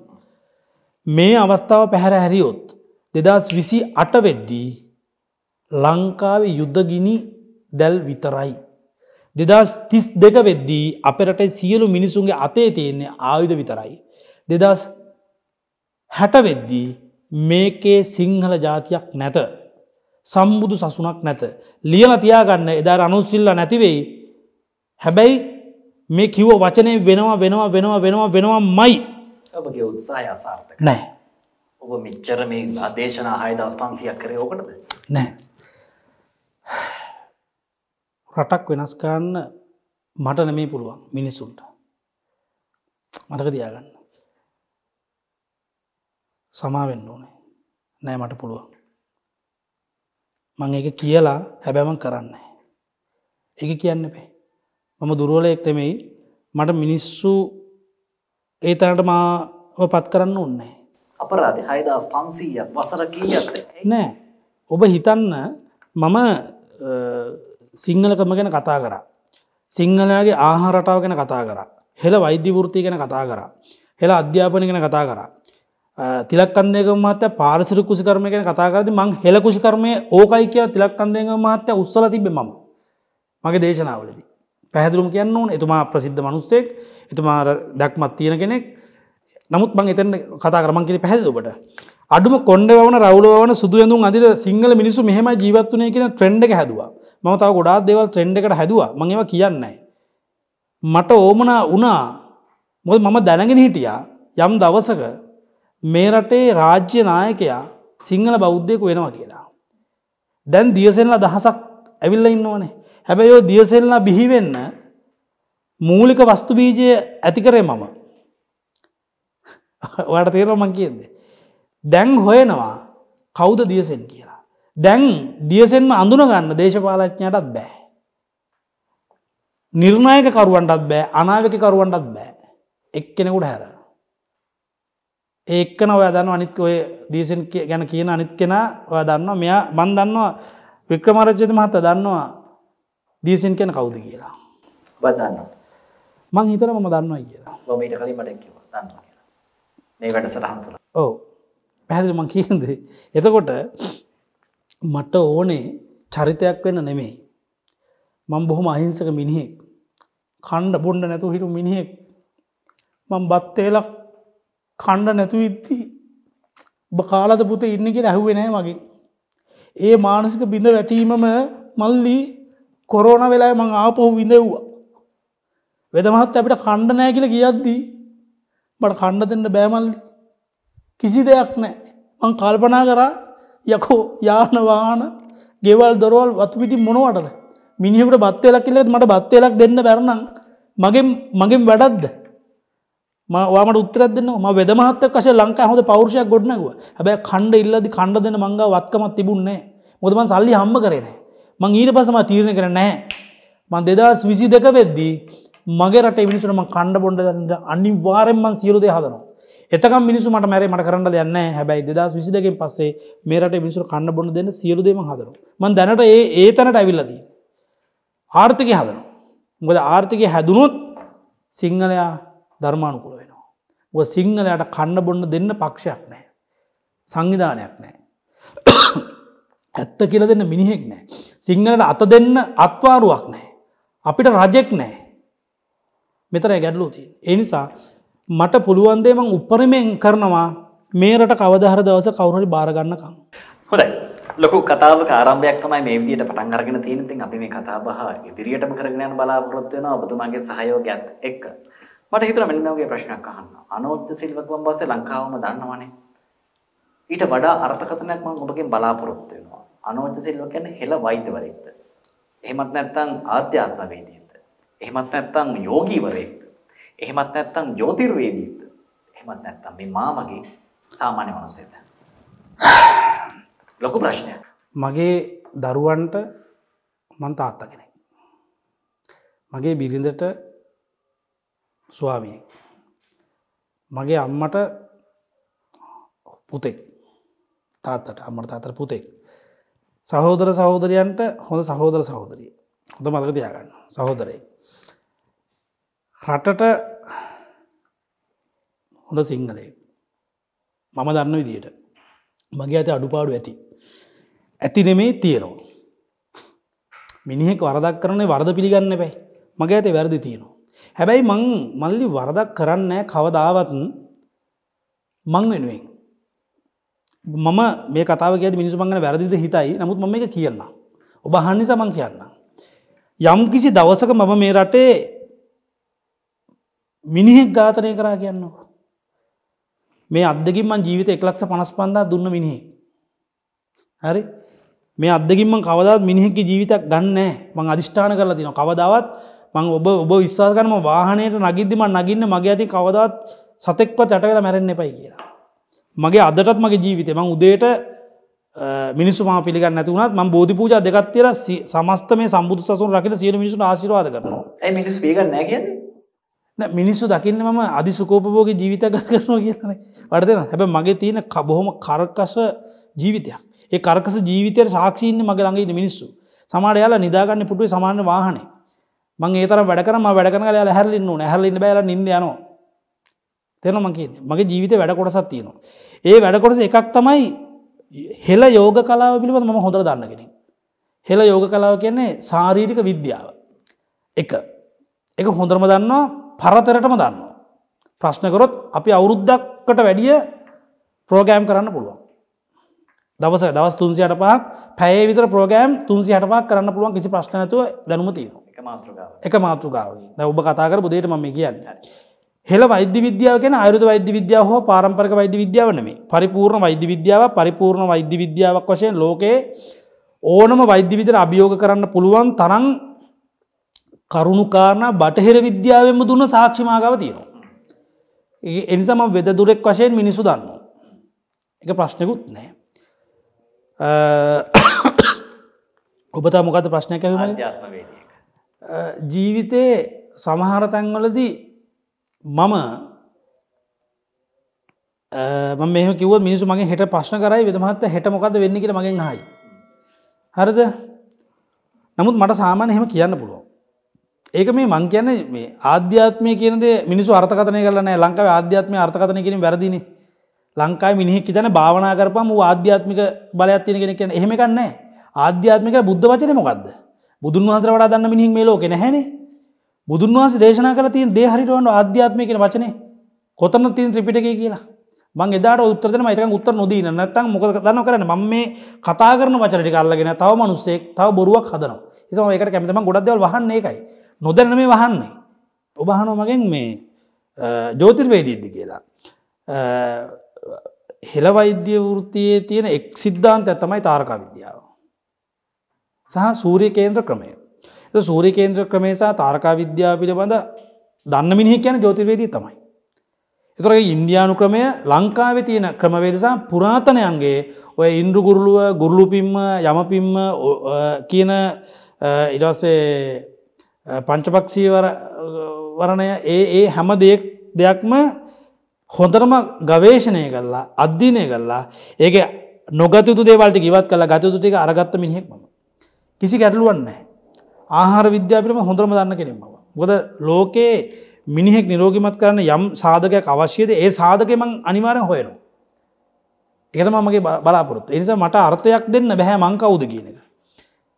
Speaker 1: මේ අවස්ථාව පැහැර හැරියොත් දෙදස් විසි අට වෙද්දී ලංකාව යුද්ධගිනි දැල් විතරයි. දෙදස් තිස් දෙක වෙද්දී අපරට සියලු මිනිසුන්ගේ අතේ තියෙන්නේ ආයුධ විතරයි. දෙදස් හැට වෙද්දී මේකේ සිංහල ජාතියක් නැත. සම්බුදු සසුනක් නැත. ලියල තියාගන්න එදා අනුසිල්ල නැතිවෙයි. හැබැයි මේ කිව්ව වචනය වෙනවා වෙනවා වෙනවා වෙනවා වෙනවා මයි
Speaker 3: ඔබගේ උත්සාහය අසාර්ථක.
Speaker 1: නෑ.
Speaker 3: ඔබ මෙච්චර මේ අදේශනා හයදස් පන්සියක් කරය ඕකටද?
Speaker 1: නෑ. රටක් වෙනස්කාන්න මට නෙමේ පුළුවන් මිනිස්සුන්ට මතක තියාගන්න. සමාවෙන්න ඕනේ. නෑ මට පුළුවන්. මං එක කියලා හැබැමන් කරන්න එක කියන්න පේ මම දුරුවලයෙක් තෙමෙයි මට මිනිස්සු ඒ තැනට මාව පත් කරන්න ඕන්නේ
Speaker 3: අපරාධ හයිදස් පන්සීය වසර කීයත්
Speaker 1: නෑ ඔබ හිතන්න මම සිංහලකම ගැන කතා කරා. සිංහලයාගේ ආහාරටාව ගැන කතා කරා. හෙළ වෛද්‍ය වෘතිය ගැන කතා කරා. හෙළ අධ්‍යාපනය ගැන කතා කරා. තිලක්කන්දයක මත පාරිසිර කුසිකරම ගැන කතා කරද මං හෙළ කුසිකර්මය ඕකයි කිය තිලක්කන්දයක මාත්‍ය උත්සල තිබෙ මම. මගේ දේශනාවලදී පැහැදිලුම් කියන්න ඕන. එතුමා ප්‍රසිද්ධ මනුස්සෙක්. එතුමා දැක්මත් තියෙන කෙනෙක්. නමුත් මං එතන කතා කරමන් කිරි පැහැදිලුබට අඩුම කොන්ඩ වන රවලවන සුදුයඳුන් අදිර සිංහල මිනිසු මෙහම ජීවත්වනය කියෙන ට්‍රෙන්ඩ් එක හැදවා. ම තව ගොඩාත් දේවල් ට්‍රෙන්ඩ් එකට හැදවා. මඟව කියන්නේ මට ඕමන වනා මොද මම දැනගෙන හිටියා යම් දවසක මේ රටේ රාජ්‍ය නායකයා සිංහල බෞද්ධයකු වෙනවා කියලා. දැන් දියසෙල්ලා දහසක් ඇවිල්ල ඉන්නවනේ. හැබැයි දියසෙල්ලා බිහිවෙන්න මූලික වස්තු බීජය ඇතිකරේ මම වට තේරව මං කියද. දැන් හොයනවා කෞද දියසෙන් කියලා. දැන් දියසෙන්ම අඳුනගන්න දේශපාලච්ඥයටත් බෑ. නිර්ණයක කරුවන්ටත් බෑ අනාවක කරුවන්ටත් බෑ. එක්කෙනෙකුට හැර. ඒක්කන ඔය දන්න අනිත් ඔය දීසන් ගැන කියන අනිත් කෙන ඔය දන්න මෙයා මන් දන්නවා වික්‍රමරජ්‍යත මහත්ත දන්නවා දීසන් කෙන කවුද කියලා.
Speaker 3: බදන්න
Speaker 1: මං හිතර මම දන්නවා කියලා.
Speaker 3: මට කිව දන්න මේ වැඩ සටහන් තුළ.
Speaker 1: ඕ පැහැදිලි මං කියන්ද? එතකොට මට ඕනේ චරිතයක් වෙන්න නෙමෙයි. මං බොහොම අහිංසක මිනිහෙක්. කණ්ඩ බොන්්ඩ නැතු හිරු මිනිහෙක්. මං බත්තේලක් කණ්ඩ නැතු ඉත්ති ඔබ කාලද පුත ඉන්න කියෙන ඇහුවේ නෑ මගේ ඒ මානසික බිඳ වැටීමම මල්ලි කොරෝන වෙලා මං ආපහු විඳව්වා. වෙදමහත් අපිට කණ්ඩ නෑ කියල කියද්දී බට කණ්ඩ දෙන්න බෑමල්ලි කිසි දෙයක් නෑ මං කල්පනා කරා යකෝ යානවාන ගෙවල් දොරවල් වතුපිටි මොනවටද? මිනිියකට බත්තේලක් කියලෙත් මට බත්තේලක් දෙන්න බැරනම් මගේ මගින් වැඩක්ද? මවාමට උත්තරත් දෙන්න ම වෙදමහත්ත කස ලංකා හොද පෞරුෂයක් ගොඩනකුව හැබැ කණ්ඩ ඉල්ලදි කණ්ඩ දෙන මංග වත්කමත් තිබුන්නේ මොදමන් සල්ලි හම්බ කරනේ මං ඊට පසම තීරණ කර නෑ මන් දෙදස් විසි දෙක වෙද්දී මගේ රට මිනිසුනම කණ්ඩ බොඩ දන්න අනිවාරෙන්මන් සියලුද හදනවා. එතකම් මිනිසු මට මැරේ මට කරන්න දෙන්න හැබැයි දෙදස් විසි දෙකින් පස්සේ මේරට මිනිසු කන්න බොන්න දෙන්න සියලුදේම හදරු මන් දැනට ඒ ඒ තැනට ඇවිල්ලදී ආර්ථකය හදනවා. මොද ආර්ථකය හැදුනොත් සිංහලයා ධර්මානුකුල වෙනවා. ඔ සිංහලයට කන්න බොන්න දෙන්න පක්ෂයක් නෑ සංවිධානයක් නෑ <coughs> ඇත්ත කියල දෙන්න මිනිහෙක් නෑ සිංහලට අත දෙන්න අත්වාරුවක් නෑ අපිට රජෙක් නෑ මෙතර ගැඩලූති එනිසා මට පුළුවන්දේ මං උපරමෙන් කරනවා මේරට කවදහර දවස කවුරහරි බාරගන්නකම්
Speaker 3: හොඳයි. ලොකු කතාව ආරම්භයක් තමයි මේ විදිහට පටන් අරගෙන තියෙන ඉතින් අපි මේ කතාව බහ ඉදිරියටම කරගෙන යන බලාපොරොත්තු වෙනවා ඔබතුමාගේ සහයෝගයත් එක්ක. මට හිතුණා මෙන්න මේ වගේ ප්‍රශ්නයක් අහන්න අනෝජ්‍ය සිල්වකම් වාසේ ලංකාවම දන්නවනේ. ඊට වඩා අර්ථකථනයක් මම ඔබගෙන් බලාපොරොත්තු වෙනවා. අනෝජ්‍ය සිල්ව කියන්නේ හෙළ වෛද්‍යවරයෙක්ද එහෙමත් නැත්නම් ආධ්‍යාත්මවේදියෙක්ද එහෙමත් නැත්නම් යෝගීවරයෙක්ද එහෙමත් නැත්නම් ජ්‍යොතිර්වේදීද? එහෙමත් නැත්නම් මේ මාමගේ සාමාන්‍ය මිනිස්සෙක්ද? ලොකු ප්‍රශ්නයක්.
Speaker 1: මගේ දරුවන්ට මං තාත්තා කෙනෙක්. මගේ බිරිඳට ස්වාමියෙක්. මගේ අම්මට පුතෙක්. තාත්තට අම්මට තාත්තට පුතෙක්. සහෝදර සහෝදරයන්ට හොඳ සහෝදර සහෝදරිය. හොඳ මතක තියාගන්න. සහෝදරයෙක්. රටට හොඳ සිංහලය මම දන්න විදියට. මගේ ඇත අඩුපාඩු ඇති. ඇති නෙමේ තියෙනවා. මිනිහෙක් වරදක් කරන්නේ වරද පිළිගන්න බැයි මගේ ඇත වැරදි තියෙනවා. හැබැයි මං මල්ලි වරදක් කරන්න කවදාවත් මං වෙනුවෙන්. මම මේ කතාව කිය මිනිසු මංගන වැරදිද හිතයි නමුත් මම එක කියන්න ඔබ හන්නි සමං කියන්න යම් කිසි දවසක මම මේ රටේ මිනිහෙක් ඝාතනය කරා කියන්නවා. මේ අදකින් මන් ජීවිත එක්ලක්ෂ පනස් පන්දා දුන්න මිනිහෙ. හරි මේ අදකින්ම කවදත් මිනිහෙක්ගේ ජීවිතයක් ගන්න මං අධිෂ්ඨාන කරලා තින කවදාවත් මං ඔබ ඔබ විශ්වාස කරම වාහනයට නගිද්දිම නගින්න මගේ ඇති කවදත් සතෙක්ව චටවෙලා මැරෙන් එපයි කියලා. මගේ අදටත් මගේ ජීවිතය මං උදේට මිනිස්සු ම පිළිගන්න නැතුවනත් ම බෝධි පූජ දෙකත්තිර සමස්ත මේ සම්බුදු සසුන් රකින සියල මිනිසු ආශිරවාද කරනවා.
Speaker 3: ඇයි මිනිස් පේගන්න නෑ කියන්නේ?
Speaker 1: නෑ, මිනිස්සු දකින්න මම අධි සුකෝපභෝග ජීවිත ගත කරනවා කියන වර්දන හැබ මගේ තියෙන කබොහොම කරකස ජීවිතයක්. ඒ කරකස ජීවිතයට සාක්ෂීන්න මගේ ළඟඉන්න මිනිස්සු. සමාට යාලා නිදාගන්න පුටුවේ සමාන වාහනේ. මං ඒතර වැඩකරම වැඩකන ල හැරලින්න හැරලින්න බෑල නිද යනවා. තෙන මගේ මගේ ජීවිත වැඩ කොටසත් තියෙනවා ඒ වැඩ කොටස එකක් තමයි හෙළ යෝග කලාව පිළිබඳ මම හොඳර දන්නගෙන. හෙළ යෝග කලාව කියන්නේ සාරීරික විද්‍යාව. එක. එක හොඳරම දන්නවා පරතරටම දන්න. ප්‍රශ්නකරොත් අපි අවුරුද්දක්කට වැඩිය ප්‍රෝගෑම් කරන්න පුළුවන්. දවස දවස් තුන්සියට පහක් පැය විතර ප්‍රෝගෑම් තුන්සි හටපක් කරන්න පුළුවන් කිසි ප්‍රශ්නතුව දැනුම තියෙනවා
Speaker 3: එක මාතෘකාව
Speaker 1: එක මාතෘකාවගේ ඔබ කතාකර බුදේට මම කියන්න. හෙළ වෛද්‍ය විද්‍යාව ගැන අයුද වෛද්‍ය විද්‍යාව හෝ පාරම්පරක වෛද්‍ය විද්‍යාව නෙමේ පරිපූර්ණ වෛද්‍ය විද්‍යාව පරිපූර්ණ වෛද්‍ය විද්‍යාවක් වශයෙන් ලෝකයේ ඕනම වෛද්‍ය විදිර අභියෝග කරන්න පුළුවන් තරන් කරුණුකාරණ බටහිර විද්‍යාවෙන්ම දුන්න සාක්ෂිමාගාව තියෙනවා. එනිසම වෙද දුරෙක් වශයෙන් මිනිසු දන්න. එක ප්‍රශ්නකුත් නෑ. ඔබතා මොකද ප්‍රශ්නයක් ඇ
Speaker 3: අධ්‍යාත්ම වේදික
Speaker 1: ජීවිතයේ සමහර තැන්වලදී මම මෙ කිව මිනිසු මගේ හෙට ප්‍රශ්න කරයි විදමහත්ත හෙට මොකද වෙන්න කියල මගෙන් හයි. හරිද? නමුත් මට සාමාන හෙම කියන්න පුළුවන්. ඒක මේ මං කියන මේ ආධ්‍යාත්මය කියනද මිනිසු අර්ථකතනය කරලන ලංකාව ආධ්‍යාත්මය අර්ථකතන කියෙන වැරදින. ලංකායි මිනිහෙක් තන භාවනා කරපම වූ ආධ්‍යාත්මික බලයත්තින කෙන කියන එහෙම කන්නේ ආධ්‍යාත්මික බුද්ධ වචන මොකක්ද බුදුන් වහන්සර වඩා දන්න මිනිහික් මේ ලෝකෙ නැහැනේ. බුදුන් වහන්ස දේශනා කල තින් දේහරිටවන්න අධ්‍යාත්මය කියෙන වචනේ. කොතන තින් ත්‍රිපිටක කියලා? මං එදාට උත්තරන මයිතක උත්තර නොදී නැත්තන් මොක දන්න කරන ම මේ කතා කරන වචනටි කල්ලගෙන තව මනුස්සෙක් තව බොරුවක් හදන එසම එකට කැමතම ගොඩක්දවල් වහන්න එකයි නොදැන මේ වහන්නේ. ඔබහනෝ මගෙන් මේ ජෝතිර්වේදීද්දි කියලා. හෙළ වෛද්‍ය වෘතියේ තියෙන එක් සිද්ධාන්ත තමයි තාරකා විද්‍යාව. සහ සූරිය කේන්ද්‍ර ක්‍රමය. සූරි කේන්ද්‍ර ක්‍රමේසා තාරකා විද්‍යාව පිළිබඳ දන්න මිනිහ කියන ජෝතිර්වේදී තමයි. එතුර ඉන්දයානු ක්‍රමය ලංකාව තියෙන ක්‍රමවේදසා පුරාතනයන්ගේ ඔය ඉන්ද්‍රු ගුරුලුව ගුරුලුපිම්ම යමපිම්ම කියන ඉඩස්සේ පංචපක්ෂී වරණය ඒ ඒ හැම දෙයක් දෙයක්ම හොඳරම ගවේශණය කරලා අධ්‍යනය කරලා ඒක නොගතු දේවල්ට ඉවත් කලා ගතයුතු ටික අරගත්ත මිනිහෙක්ම කිසි ගැටලුවන්නේ ආහාර විද්‍යාපිටම හොඳරම දන්න කෙනෙම. ගොද ලෝකයේ මිනිහෙක් නිරෝගිමත් කරන්න යම් සාධකයක් අවශ්‍යද ඒ සාධකමං අනිවාරය හොයනවා. ඒකම මගේ බලාපොරොත් එනිසා මට අර්ථයක් දෙන්න බැහැ මංකවුද කියන එක.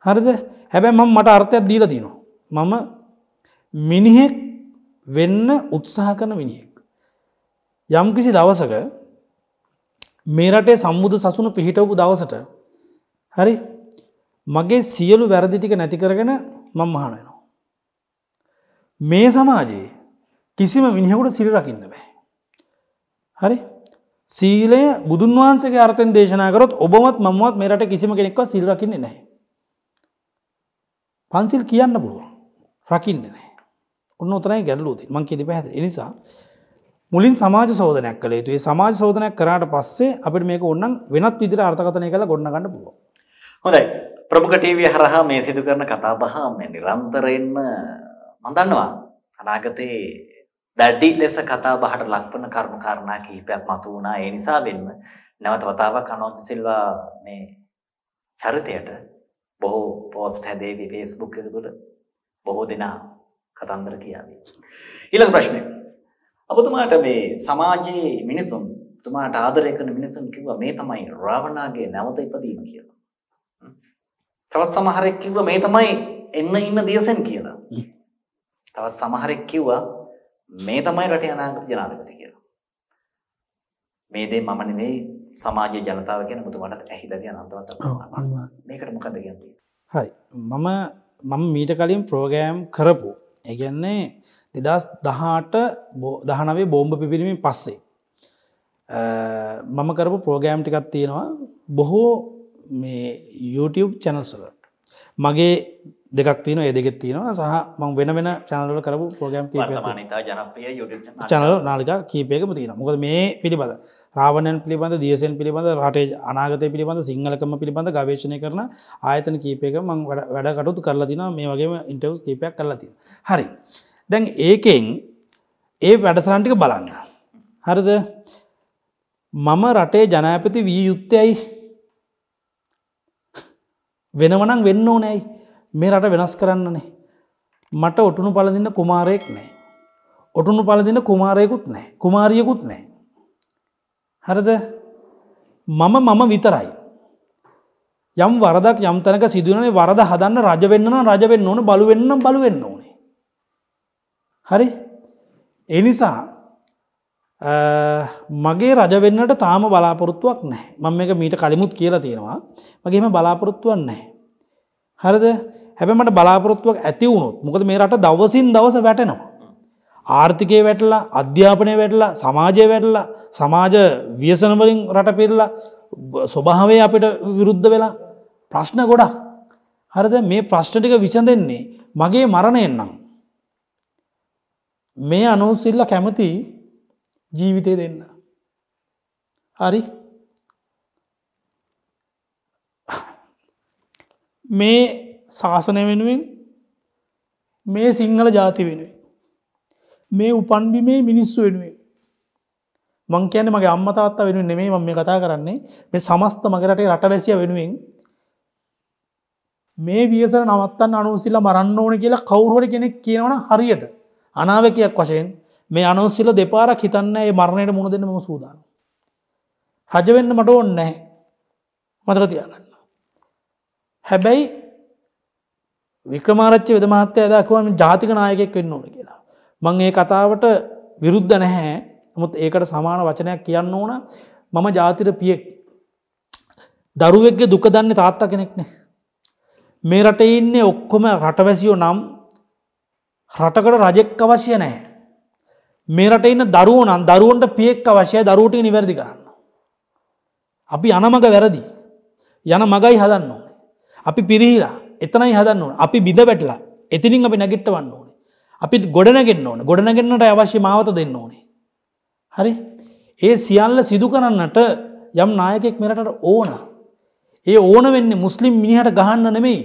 Speaker 1: හරිද හැබැ මම මට අර්ථයක් දීල තිනවා. මම මිනිහෙක් වෙන්න උත්සාහ කරන මිනිහෙක්. යම් කිසි දවසක මේ රටේ සම්බුදු සසුන පිහිටවපු දවසට හරි මගේ සියලු වැරදි ටික නැති කරගෙන මං මහනයනවා. මේ සමාජයේ කිසිම මිනිහෙකුට සිල් රකින්න බෑ. හරි? සීලය බුදුන් වහන්සේ අර්තෙන් දේශනාකරොත් ඔබමත් මමත් මෙරට කිසිම කෙනෙක්ව සිල් රකින්නේ නැහැ. පන්සිල් කියන්න පුළුව රකින්න නෑ ඔන්න උතරයි ගැල්ලූති මං කිදි පැහැද නිසා මුලින් සමාජ සෝධනයක් කළ යුතුේ සමාජ සෝධනයක් කරට පස්සේ අපිට මේක ඔන්නන් වෙනත් විදිර අර්ථකතනය කළ ගොඩනගන්න පුළුව
Speaker 3: හොඳයි. ප්‍රමුඛ ටීවී හරහා මේ සිදු කරන කතා බහ මේ නිරන්තරයෙන්ම මම දන්නවා. අනාගතේ දැඩි ලෙස කතා බහට ලක්වන කරුණු කාරණා කිහිපයක් මතු වුණා ඒ නිසා වෙන්න නැවත වතාවක් අනෝජ සිල්වා මේ චරිතයට බොහෝ පෝස්ට් හැදේවි Facebook එක තුල බොහෝ දෙනා කතන්දර කියාවි. ඊළඟ ප්‍රශ්නය. ඔබතුමාට මේ සමාජයේ මිනිසුන් තුමාට ආදරය කරන මිනිසුන් කිව්වා මේ තමයි රාවණාගේ නැවත ඉපදීම කියලා. තවත් සමහරෙක් කිව්වා මේ තමයි එන්න ඉන්න දියසෙන් කියලා. තවත් සමහරෙක් කිව්වා මේ තමයි රටේ අනාගත ජනාධිපති කියලා. මේ දේ මම නෙවෙයි සමාජයේ ජනතාව කියන මුතුමටත් ඇහිලා තියෙන අන්තවත් මේකට මොකද කියන්නේ?
Speaker 1: හරි. මම මම මීට කලින් ප්‍රෝග්‍රෑම් කරපු. ඒ කියන්නේ 2018 19 බෝම්බ පිපිරීමෙන් පස්සේ මම කරපු ප්‍රෝග්‍රෑම් ටිකක් තියෙනවා බොහෝ මේ YouTube චැනල්සල මගේ දෙකක් තියන ඒ දෙගෙත් තියෙනවා. සහ මං වෙන වෙන චනලල කරපු පෝගම් චනල නාලිකා කීපයකම තියෙන මොකද මේ පිළිබඳ රාවණයන් පිළිබඳ දියසෙන් පිළිබඳ රටේ අනාගතය පිළිබඳ සිංහලකම පිළිබඳ ගවේශණය කරන ආයතන කීපයක මං වැඩ වැඩ කටුතු කරලා තින මේ වගේම ඉන්ටවස් කීපයක් කරලා තින හරි. දැන් ඒකෙන් ඒ වැඩසරන්ටික බලන්න. හරිද? මම රටේ ජනෑපති වී යුත්තයයි වෙනවනම් වෙන්න ඕනෑයි මේ රට වෙනස් කරන්නනේ මට ඔටුනු පලදින්න කුමාරයෙක් නෑ. ඔටුනු පලදින්න කුමාරයකුත් නෑ. කුමාරියකුත් නෑ. හරද? මම මම විතරයි. යම් වරදක් යම් තැනක සිදුවනේ වරද හදන්න රජවෙන්න රජවෙන්න ඕන බලුවෙන්නම් බලුවෙන්න ඕනේ. හරි? එනිසා මගේ රජවෙන්නට තාම බලාපොරොත්තුවක් නෑ මම එක මීට කලිමුත් කියලා තියෙනවා. මගේම බලාපොරොත්තුවන් නෑ හරිද? හැබැමට බලාපොරොත්තුවක් ඇති වුණොත් මොකද මේ රට දවසින් දවස වැටෙනවා. ආර්ථිකය වැටලා අධ්‍යාපනය වැටලා සමාජය වැටලා සමාජ වියසනවලින් රට පිරලා ස්වභාවය අපිට විරුද්ධ වෙලා ප්‍රශ්න ගොඩා හරිද? මේ ප්‍රශ්නටික විසඳෙන්නේ මගේ මරණයෙන්නම්. මේ අනුසිල්ල කැමති ජීවිතය දෙන්න. හරි මේ ශාසනය වෙනුවෙන් මේ සිංහල ජාති වෙනුවෙන්. මේ උපන්බිමේ මිනිස්සු වෙනුවෙන්. මං කියන මගේ අම්මතාත්තා වෙනුවෙන් නෙමේ මම මේ කතා කරන්නේ මේ සමස්ත මගරටේ රටවැසිය වෙනුවෙන් මේ වියසර නවත්තන්න අනුසිල්ල මරන්න ඕන කියලා කවුරුවට කෙනෙක් කියනවන හරියට අනාවකයක් වශයෙන් මේ අනුසිල්ල දෙපාරක් හිතන්න ඒ මරණයට මුණ දෙන්න ම සූදාන. රජවෙන්න මට ඕන්න නැහැ මතක තියාගන්න. හැබැයි වික්‍රමාරච්ච වෙද මහත්තය ඇදකුවම ජාතික නායකෙක් වෙන්න ඕන කියලා. මං ඒ කතාවට විරුද්ධ නැහැ මුත් ඒකට සමාන වචනයක් කියන්න ඕන මම ජාතිර පියෙක් දරුවෙක්ගේ දුක දන්න තාත්තා කෙනෙක්නේ. මේ රට ඉන්නේ ඔක්කොම රටවැසියෝ නම් රටකට රජෙක් අවශ්‍ය නෑ. මේ රට ඉන්න දරුව නම් දරුවන්ට පියෙක් අවශ්‍යය දරුවට නිවැරදි කරන්න. අපි අනමග වැරදි. යන මගයි හදන්න ඕන. අපි පිරිහිලා. එතනයි හදන්න ඕන. අපි බිද වැටලා. එතිනින් අපි නැගිට්ට වන්න ඕන. අපි ගොඩනගෙන්න්න ඕන. ගොඩනගෙන්න්නට අවශ්‍ය මාවත දෙන්න ඕනේ. හරි? ඒ සියල්ල සිදු කරන්නට යම් නායකෙක් මෙරටට ඕන. ඒ ඕන වෙන්නේ මුස්ලිම් මිනිහට ගහන්න නෙමෙයි.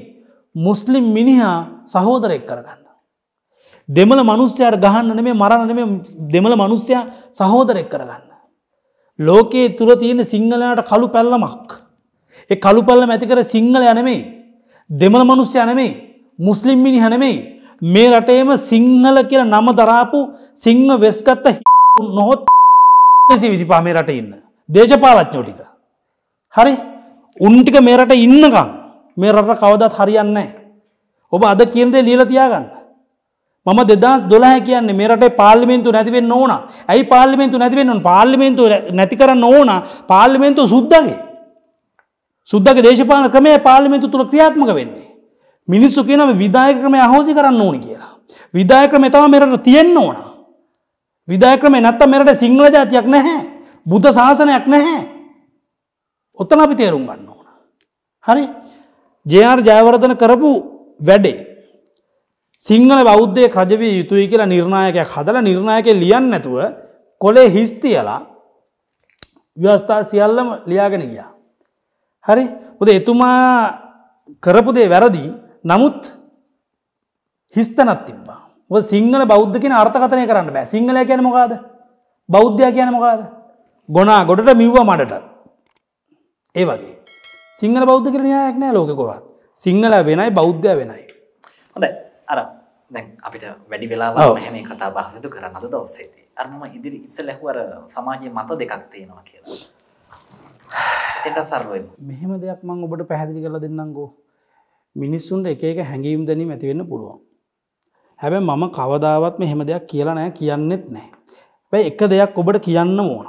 Speaker 1: මුස්ලිම් මිනිහා සහෝදරෙක් කරගන්න. දෙමළ මනුස්්‍යයට ගහන්න නෙමේ මරණ නෙම දෙමළ මනුස්්‍යයා සහෝදරෙක් කරගන්න. ලෝකයේ තුළ තියෙන සිංහලයාට කළු පැල්ලමක්. ඒ කළු පල්ල ඇතිකර සිංහල යනෙමෙයි දෙමළ මනුස්්‍ය නෙමෙයි මුස්ලිම් මිනි හැනෙමෙයි මේ රටේම සිංහල කියල නම දරාපු සිංහ වෙස්කත්ත නොහොත් විසි පාමේ රට ඉන්න. දේශපාලච්ඥෝ ටික. හරි? උන්ටික මේ රට ඉන්නකම්. මේ රට කවදත් හරියන්නේ ඔබ අද කියන්දේ ලියල තියාගන්න. මම දෙදස් දොලා කියන්නේ මේරට පාලිමෙන්තු නැතිවෙන්න ඕන ඇයි පාලිමෙන්තු නැතිවෙන්න පාලිමෙන්තු නැති කරන්න ඕන පාලිමෙන්තු සුද්දගේ සුද්දක දේශපාන ක්‍රමය පාලිමෙන්තු තුළ ක්‍රියාත්මක වෙන්නේ. මිනිස්සු කියනව විදාය ක්‍රමය අහෝසි කරන්න ඕනි කියලා. විදාය ක්‍රම තම මෙරට තියෙන්න්න ඕන. විදාය ක්‍රමේ නැත්ත මෙරට සිංහල ජාතියක් නැහැ. බුද්ධ ශාසනයක් නැහැ. ඔත්තන අපි තේරුම් ගන්න ඕන. හරි ජයාර් ජයවර්ධන කරපු වැඩේ. සිංහල බෞද්ධය රජවී යුතුයි කියලා නිර්ණයකයක් හදල නිර්ණයක ලියන් නැතුව කොලේ හිස්තියලා ව්‍යවස්ථා සියල්ලම ලියාගෙන ගියා. හරි. උද එතුමා කරපුදේ වැරදි. නමුත් හිස්තනත් තිබ්බා. ඔ සිංහල බෞද්ධ කියෙන අර්ථකතනය කරන්න බෑ. සිංහල කියන මොකාද? බෞද්ධය කියන මොකාද? ගොනා ගොඩට මිව්ව මඩට. ඒ වගේ. සිංහල බෞද්ධ කරනයක් නෑ ලෝකකොවත් සිංහල වෙනයි බෞද්ධය වෙනයි.
Speaker 3: හොඳ අර දැන් අපිට වැඩි වෙලා හැම කතා බහසිතු කරන්න අද දවසේදී අරම ඉදිරි ඉස්සල ලැහුවර සමාජය මත දෙකක් තියෙනවා කියලා. එතට සර්ුවෙන්
Speaker 1: මෙහෙම දෙයක් මං ඔබට පැහැදිලි කරලා දෙන්නංගෝ මිනිස්සුන්ට එක එක හැඟීම් දැනීම ඇතිවෙන්න පුළුවන්. හැබැ මම කවදාවත් මෙහෙම දෙයක් කියලා නෑ කියන්නෙත් නෑ බැ එක දෙයක් ඔබට කියන්න ඕන.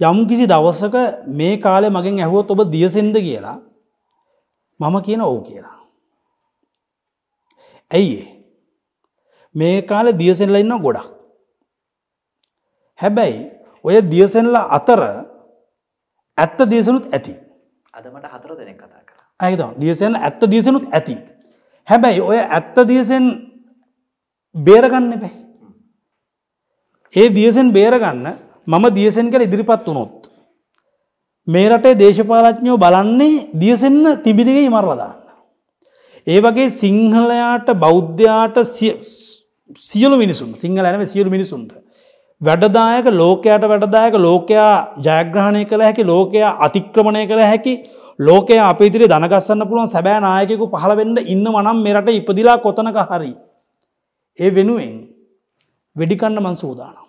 Speaker 1: යම් කිසි දවස්සක මේ කාලෙ මගෙන් ඇහුවොත් ඔබ දියසෙන්ද කියලා මම කියන ඔවු කියලා ඇයි මේ කාලෙ දියසෙල්ල ඉන්න ගොඩක් හැබැයි ඔය දියසෙන්ල අතර ඇත්ත දේශනුත් ඇති
Speaker 3: අදමට හතර දෙනෙක් කතා කර
Speaker 1: ඇද දියසෙන් ඇත්ත දේශනුත් ඇති හැබැයි ඔය ඇත්ත දියසෙන් බේරගන්න එපැයි. ඒ දියසෙන් බේරගන්න මම දියසෙන් කර ඉදිරිපත් වුණොත්. මේ රටේ දේශපාලඥයෝ බලන්නේ දියසෙන්න තිබිදිගේ මරලදාන්න. ඒ වගේ සිංහලයාට බෞද්ධයාට සියලු මිනිසුන් සිංහල ඇනව සියලු මිනිසුන්ට. වැඩදායක ලෝකයට වැඩදායක ලෝකයා ජයග්‍රහණය කළ හැකි ලෝකයා අතික්‍රමණය කළ හැකි ලෝකය අපිතිරි දනගස්සන්න පුළුවන් සැබෑ නායකෙකු පහළවෙන්න ඉන්න මනම් මෙරට ඉපදිලා කොතනක හරි. ඒ වෙනුවෙන් වෙඩිකන්න මන් සූදානම්.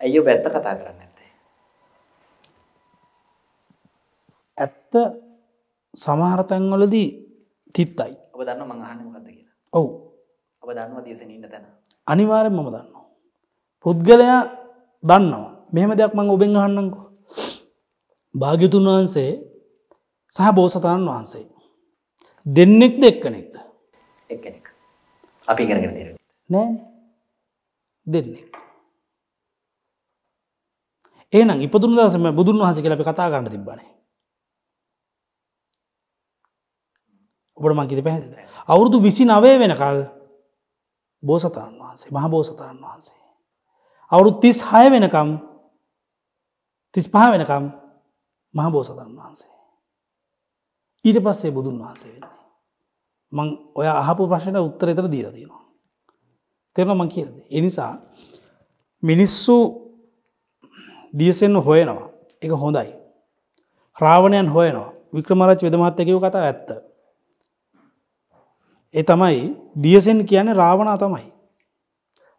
Speaker 3: ඇයෝ පැත්ත කතා කරන්න ඇත්තේ.
Speaker 1: ඇත්ත සමහරතැන්වලදී තිත්තයි.
Speaker 3: ඔබ දන්න මං අහන්න මොකක්ද කියලා.
Speaker 1: ඔවු
Speaker 3: ඔබ දන්නවා දියසෙන ඉන්න තැන.
Speaker 1: අනිවාරෙන් මම දන්නවා. පුද්ගලයා දන්නවා මෙහෙම දෙයක් මං ඔබෙන් අහන්නකෝ. භාග්‍යතුන් වහන්සේ සහ බෝසතාණන් වහන්සේ. දෙන්නෙක්ද එක්කනෙක්ද.
Speaker 3: එක්කෙනෙක්. අපි ඉගෙනගෙන තියෙන.
Speaker 1: නෑ දෙන්නෙක්. ඒනම් ඉපදුන දවසම බුදුන් වහන්සේ කියලා අපි කතා ගන්න තිබ්බනේ. ඔබට මං කිව්වේ පැහැදිලිද? අවුරුදු 29 වෙනකල් බෝසතාණන් වහන්සේ මහ බෝසතාණන් වහන්සේ. අවුරුදු 36 වෙනකම් 35 වෙනකම් මහ බෝසතාණන් වහන්සේ. ඊට පස්සේ බුදුන් වහන්සේ වෙන්නේ. මං ඔය අහපු ප්‍රශ්නයට උත්තර එතන දීලා තියෙනවා. තේරෙනවද මං කියන්නේ? ඒ නිසා මිනිස්සු දියසෙන්න හොයනවා. ඒක හොඳයි. රාවණයන් හොයනවා. වික්‍රමරාජ වෙද මහත්තයා කියව කතාව ඇත්ත. ඒ තමයි දියසෙන් කියන්නේ රාවණා තමයි.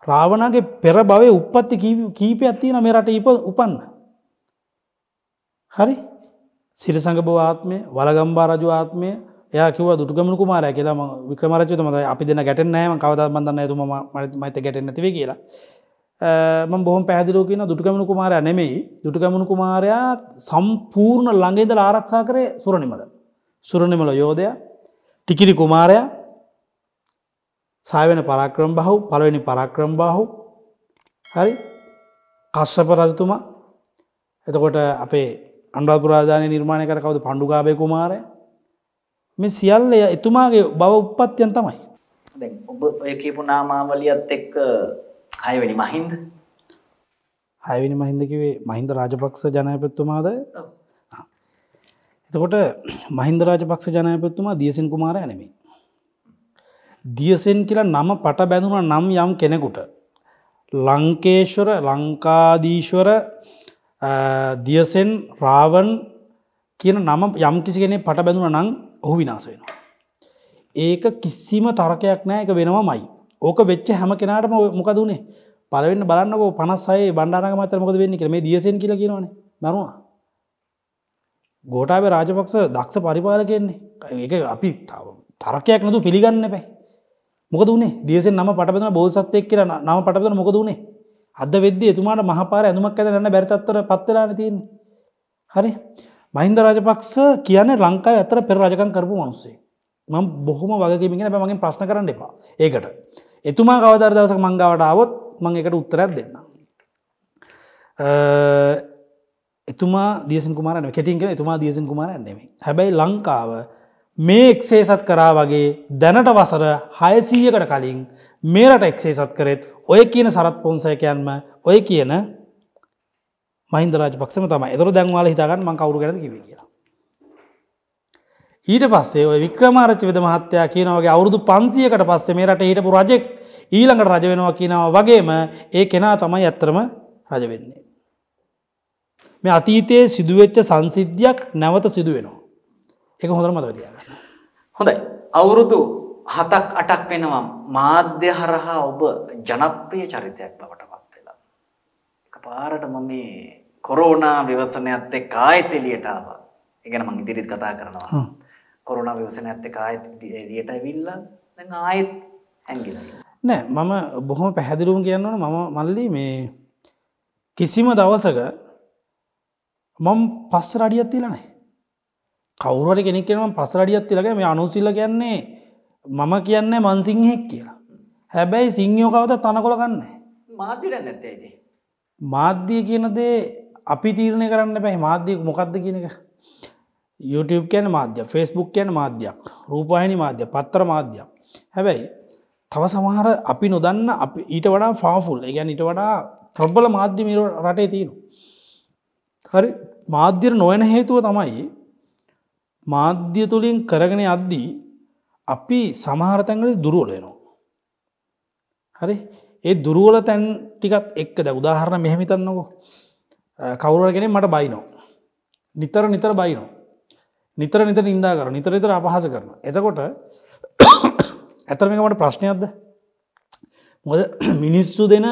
Speaker 1: රාවණගේ පෙර භවයේ උප්පත්ති කීපයක් තියෙනවා මේ රටේ උපන්න. හරි? සිරසඟ බව ආත්මය වලගම්බා රජු ආත්මය එයා කිව දුටුගමන කුමාරය කියලා වික්‍රමරචත මත අපි දෙන්න ගැට නෑම කවද බඳන්න ඇතුම මත ගැට නැතිව කියලා ම බොහම පැදිලෝ කියන දුටුගමන කුමාරය නෙමෙයි දුටුගමන කුමාරයා සම්පූර්ණ ළඟේද ආරක්ෂා කරේ සුරනිමද සුරනිමල යෝධය ටිකිරි කුමාරය සායවන පරාක්‍රම් බහු පළවෙනි පරාක්‍රම් බාහු. හරි? කස්සප රජතුමා. එතකොට අපේ අන්ඩාපුරාධානය නිර්මාණය කර කවද? පණ්ඩුගාබය කුමාරය. මේ සියල්ල එතුමාගේ බව උපත්යන් තමයි.
Speaker 3: ඔබ ඔය කියපු නාමාවලියත් එක්ක අයවැනි මහින්ද?
Speaker 1: හයවිනි මහින්දකිවේ මහින්ද රාජපක්ෂ ජනයපත්තුමාද එතකොට මහින්ද රාජපක්ෂ ජනයපත්තුමා දියසින් කුමාර ඇනෙමි. දියසෙන් කියලා නම පට බැඳුන නම් යම් කෙනෙකුට. ලංකේශ්වර ලංකාදීශ්වර දියසෙන් රාවන් කියන නම යම් කිසි කෙනෙ පට බැඳුන නං ඔහු විනාස වෙනවා. ඒක කිසිම තරකයක් නෑ එක වෙනවමයි. ඕක වෙච්ච හැම කෙනාටම මොකදුනේ පලවෙන්න බලන්නක පනස්සයි බණ්ඩාරක මතර මොකද වෙන්නේ කර මේ දියසෙන් කියල කියනවන මරුවා. ගෝටාව රාජපක්ෂ දක්ෂ පරිපාල කියන්නේ එක අපි තරකයක් නතු පිළිගන්න පැයි. මොකද වනේ දියසෙන් නම පටබෙන බෝසත්තෙක් කියර නම පටබෙන මොකද වනේ අද වෙද්ද එතුමාට මහපාර ඇඳුමක් ඇද න්න බැරිතත්තර පත්වෙලාන තියන්නේ. හරි. මහින්ද රාජපක්ෂ කියන්නේ ලංකාව ඇතර පෙර රජකන් කරපු මනුස්සේ මම බොහොම වගේමිගෙන බැමගින් ප්‍රශ්න කරන්න එපා. ඒකට. එතුමා කවදර දවසක මංගාවට ආවොත් මං එකට උත්තරයක් දෙන්න එතුමා දියසන් කුමාරන කෙටින් එතුමා දියසන් කුමාර නෙමේ හැබැයි ලංකාව මේ එක්සේසත් කරා වගේ දැනට වසර හයසීයකට කලින් මේරට එක්සේසත් කරෙත් ඔය කියන සරත් පොන්සයකයන්ම ඔය කියන මහින්ද රාජපක්ෂම තම එතුර දැන්වාල හිතාගන්න මං කවරු ගැන කිව කියලා. ඊට පස්සේ ඔය වික්‍රමාරච්ච විද මහත්තයා කියනවගේ අවුරුදු පන්සියකට පස්සේ මේ රට හිටපු රජෙක් ඊළඟට රජ වෙනවා කියනාව වගේම ඒ කෙනා තමයි ඇත්තරම රජ වෙන්නේ. මේ අතීතයේ සිදුවෙච්ච සංසිද්ධියක් නැවත සිදු වෙනවා. එක හොඳර මතවතියාගන්න.
Speaker 3: හොඳයි අවුරුදු හතක් අටක් වෙනවා මාධ්‍ය හරහා ඔබ ජනප්‍රිය චරිතයක් බවට පත් වෙලා. එක පාරට මම මේ කොරෝනා විවසනයත් එක්ක ආයෙත් එළියට ආවා. ඒ ගැන මම ඉදිරියට කතා කරනවා. කොරෝනා විවසනයත් එක්ක ආයෙත් එළියට ඇවිල්ලා දැන් ආයෙත් හැංගිලා.
Speaker 1: නෑ මම බොහොම පැහැදිලිවම කියන්න ඕන මම මල්ලි මේ කිසිම දවසක මම පස් රඩියත් තිලා නැහැ. කවුරුහරි කෙනෙක් කියනවා පස් රඩියත් තිලගේ මේ අනුසිල්ල කියන්නේ මම කියන්නේ මන්සිංහෙක් කියලා. හැබැයි සිංහෝ කවද තනකොළ ගන්න.
Speaker 3: මාධ්‍යයට නැත්තේද.
Speaker 1: මාධ්‍ය කියන දේ අපි තීරණය කරන්න පැයි මාධ්‍යයක් මොකක්ද කියන එක. YouTube කියන මාධ්‍ය ෆස්බුක් කියන මාධ්‍යයක් රූපහිනි මාධ්‍ය පත්තර මාධ්‍යයක්. හැබැයි තව සමහර අපි නොදන්න අපි ඊට වඩා ෆාෆුල් ගැන ඊට වඩා ප්‍රබ්බල මාධ්‍යම රටේ තියෙනු. හරි මාධ්‍යර නොයන හේතුව තමයි මාධ්‍ය තුළින් කරගෙන අද්දී අපි සමහරතැන්ගල දුරුවලයනවා. හරි ඒ දුරුවල තැන් ටිකත් එක්කද උදාහරණ මෙහෙමිතන්නකෝ කවුරගෙන මට බයිනෝ. නිතර නිතර බයිනෝ. නිතර නිතර නින්දා කර නිතර නිතර අපහස කරන. එතකොට <coughs> ඇතරමකට ප්‍රශ්නයක්ද මොද <coughs> මිනිස්සු දෙන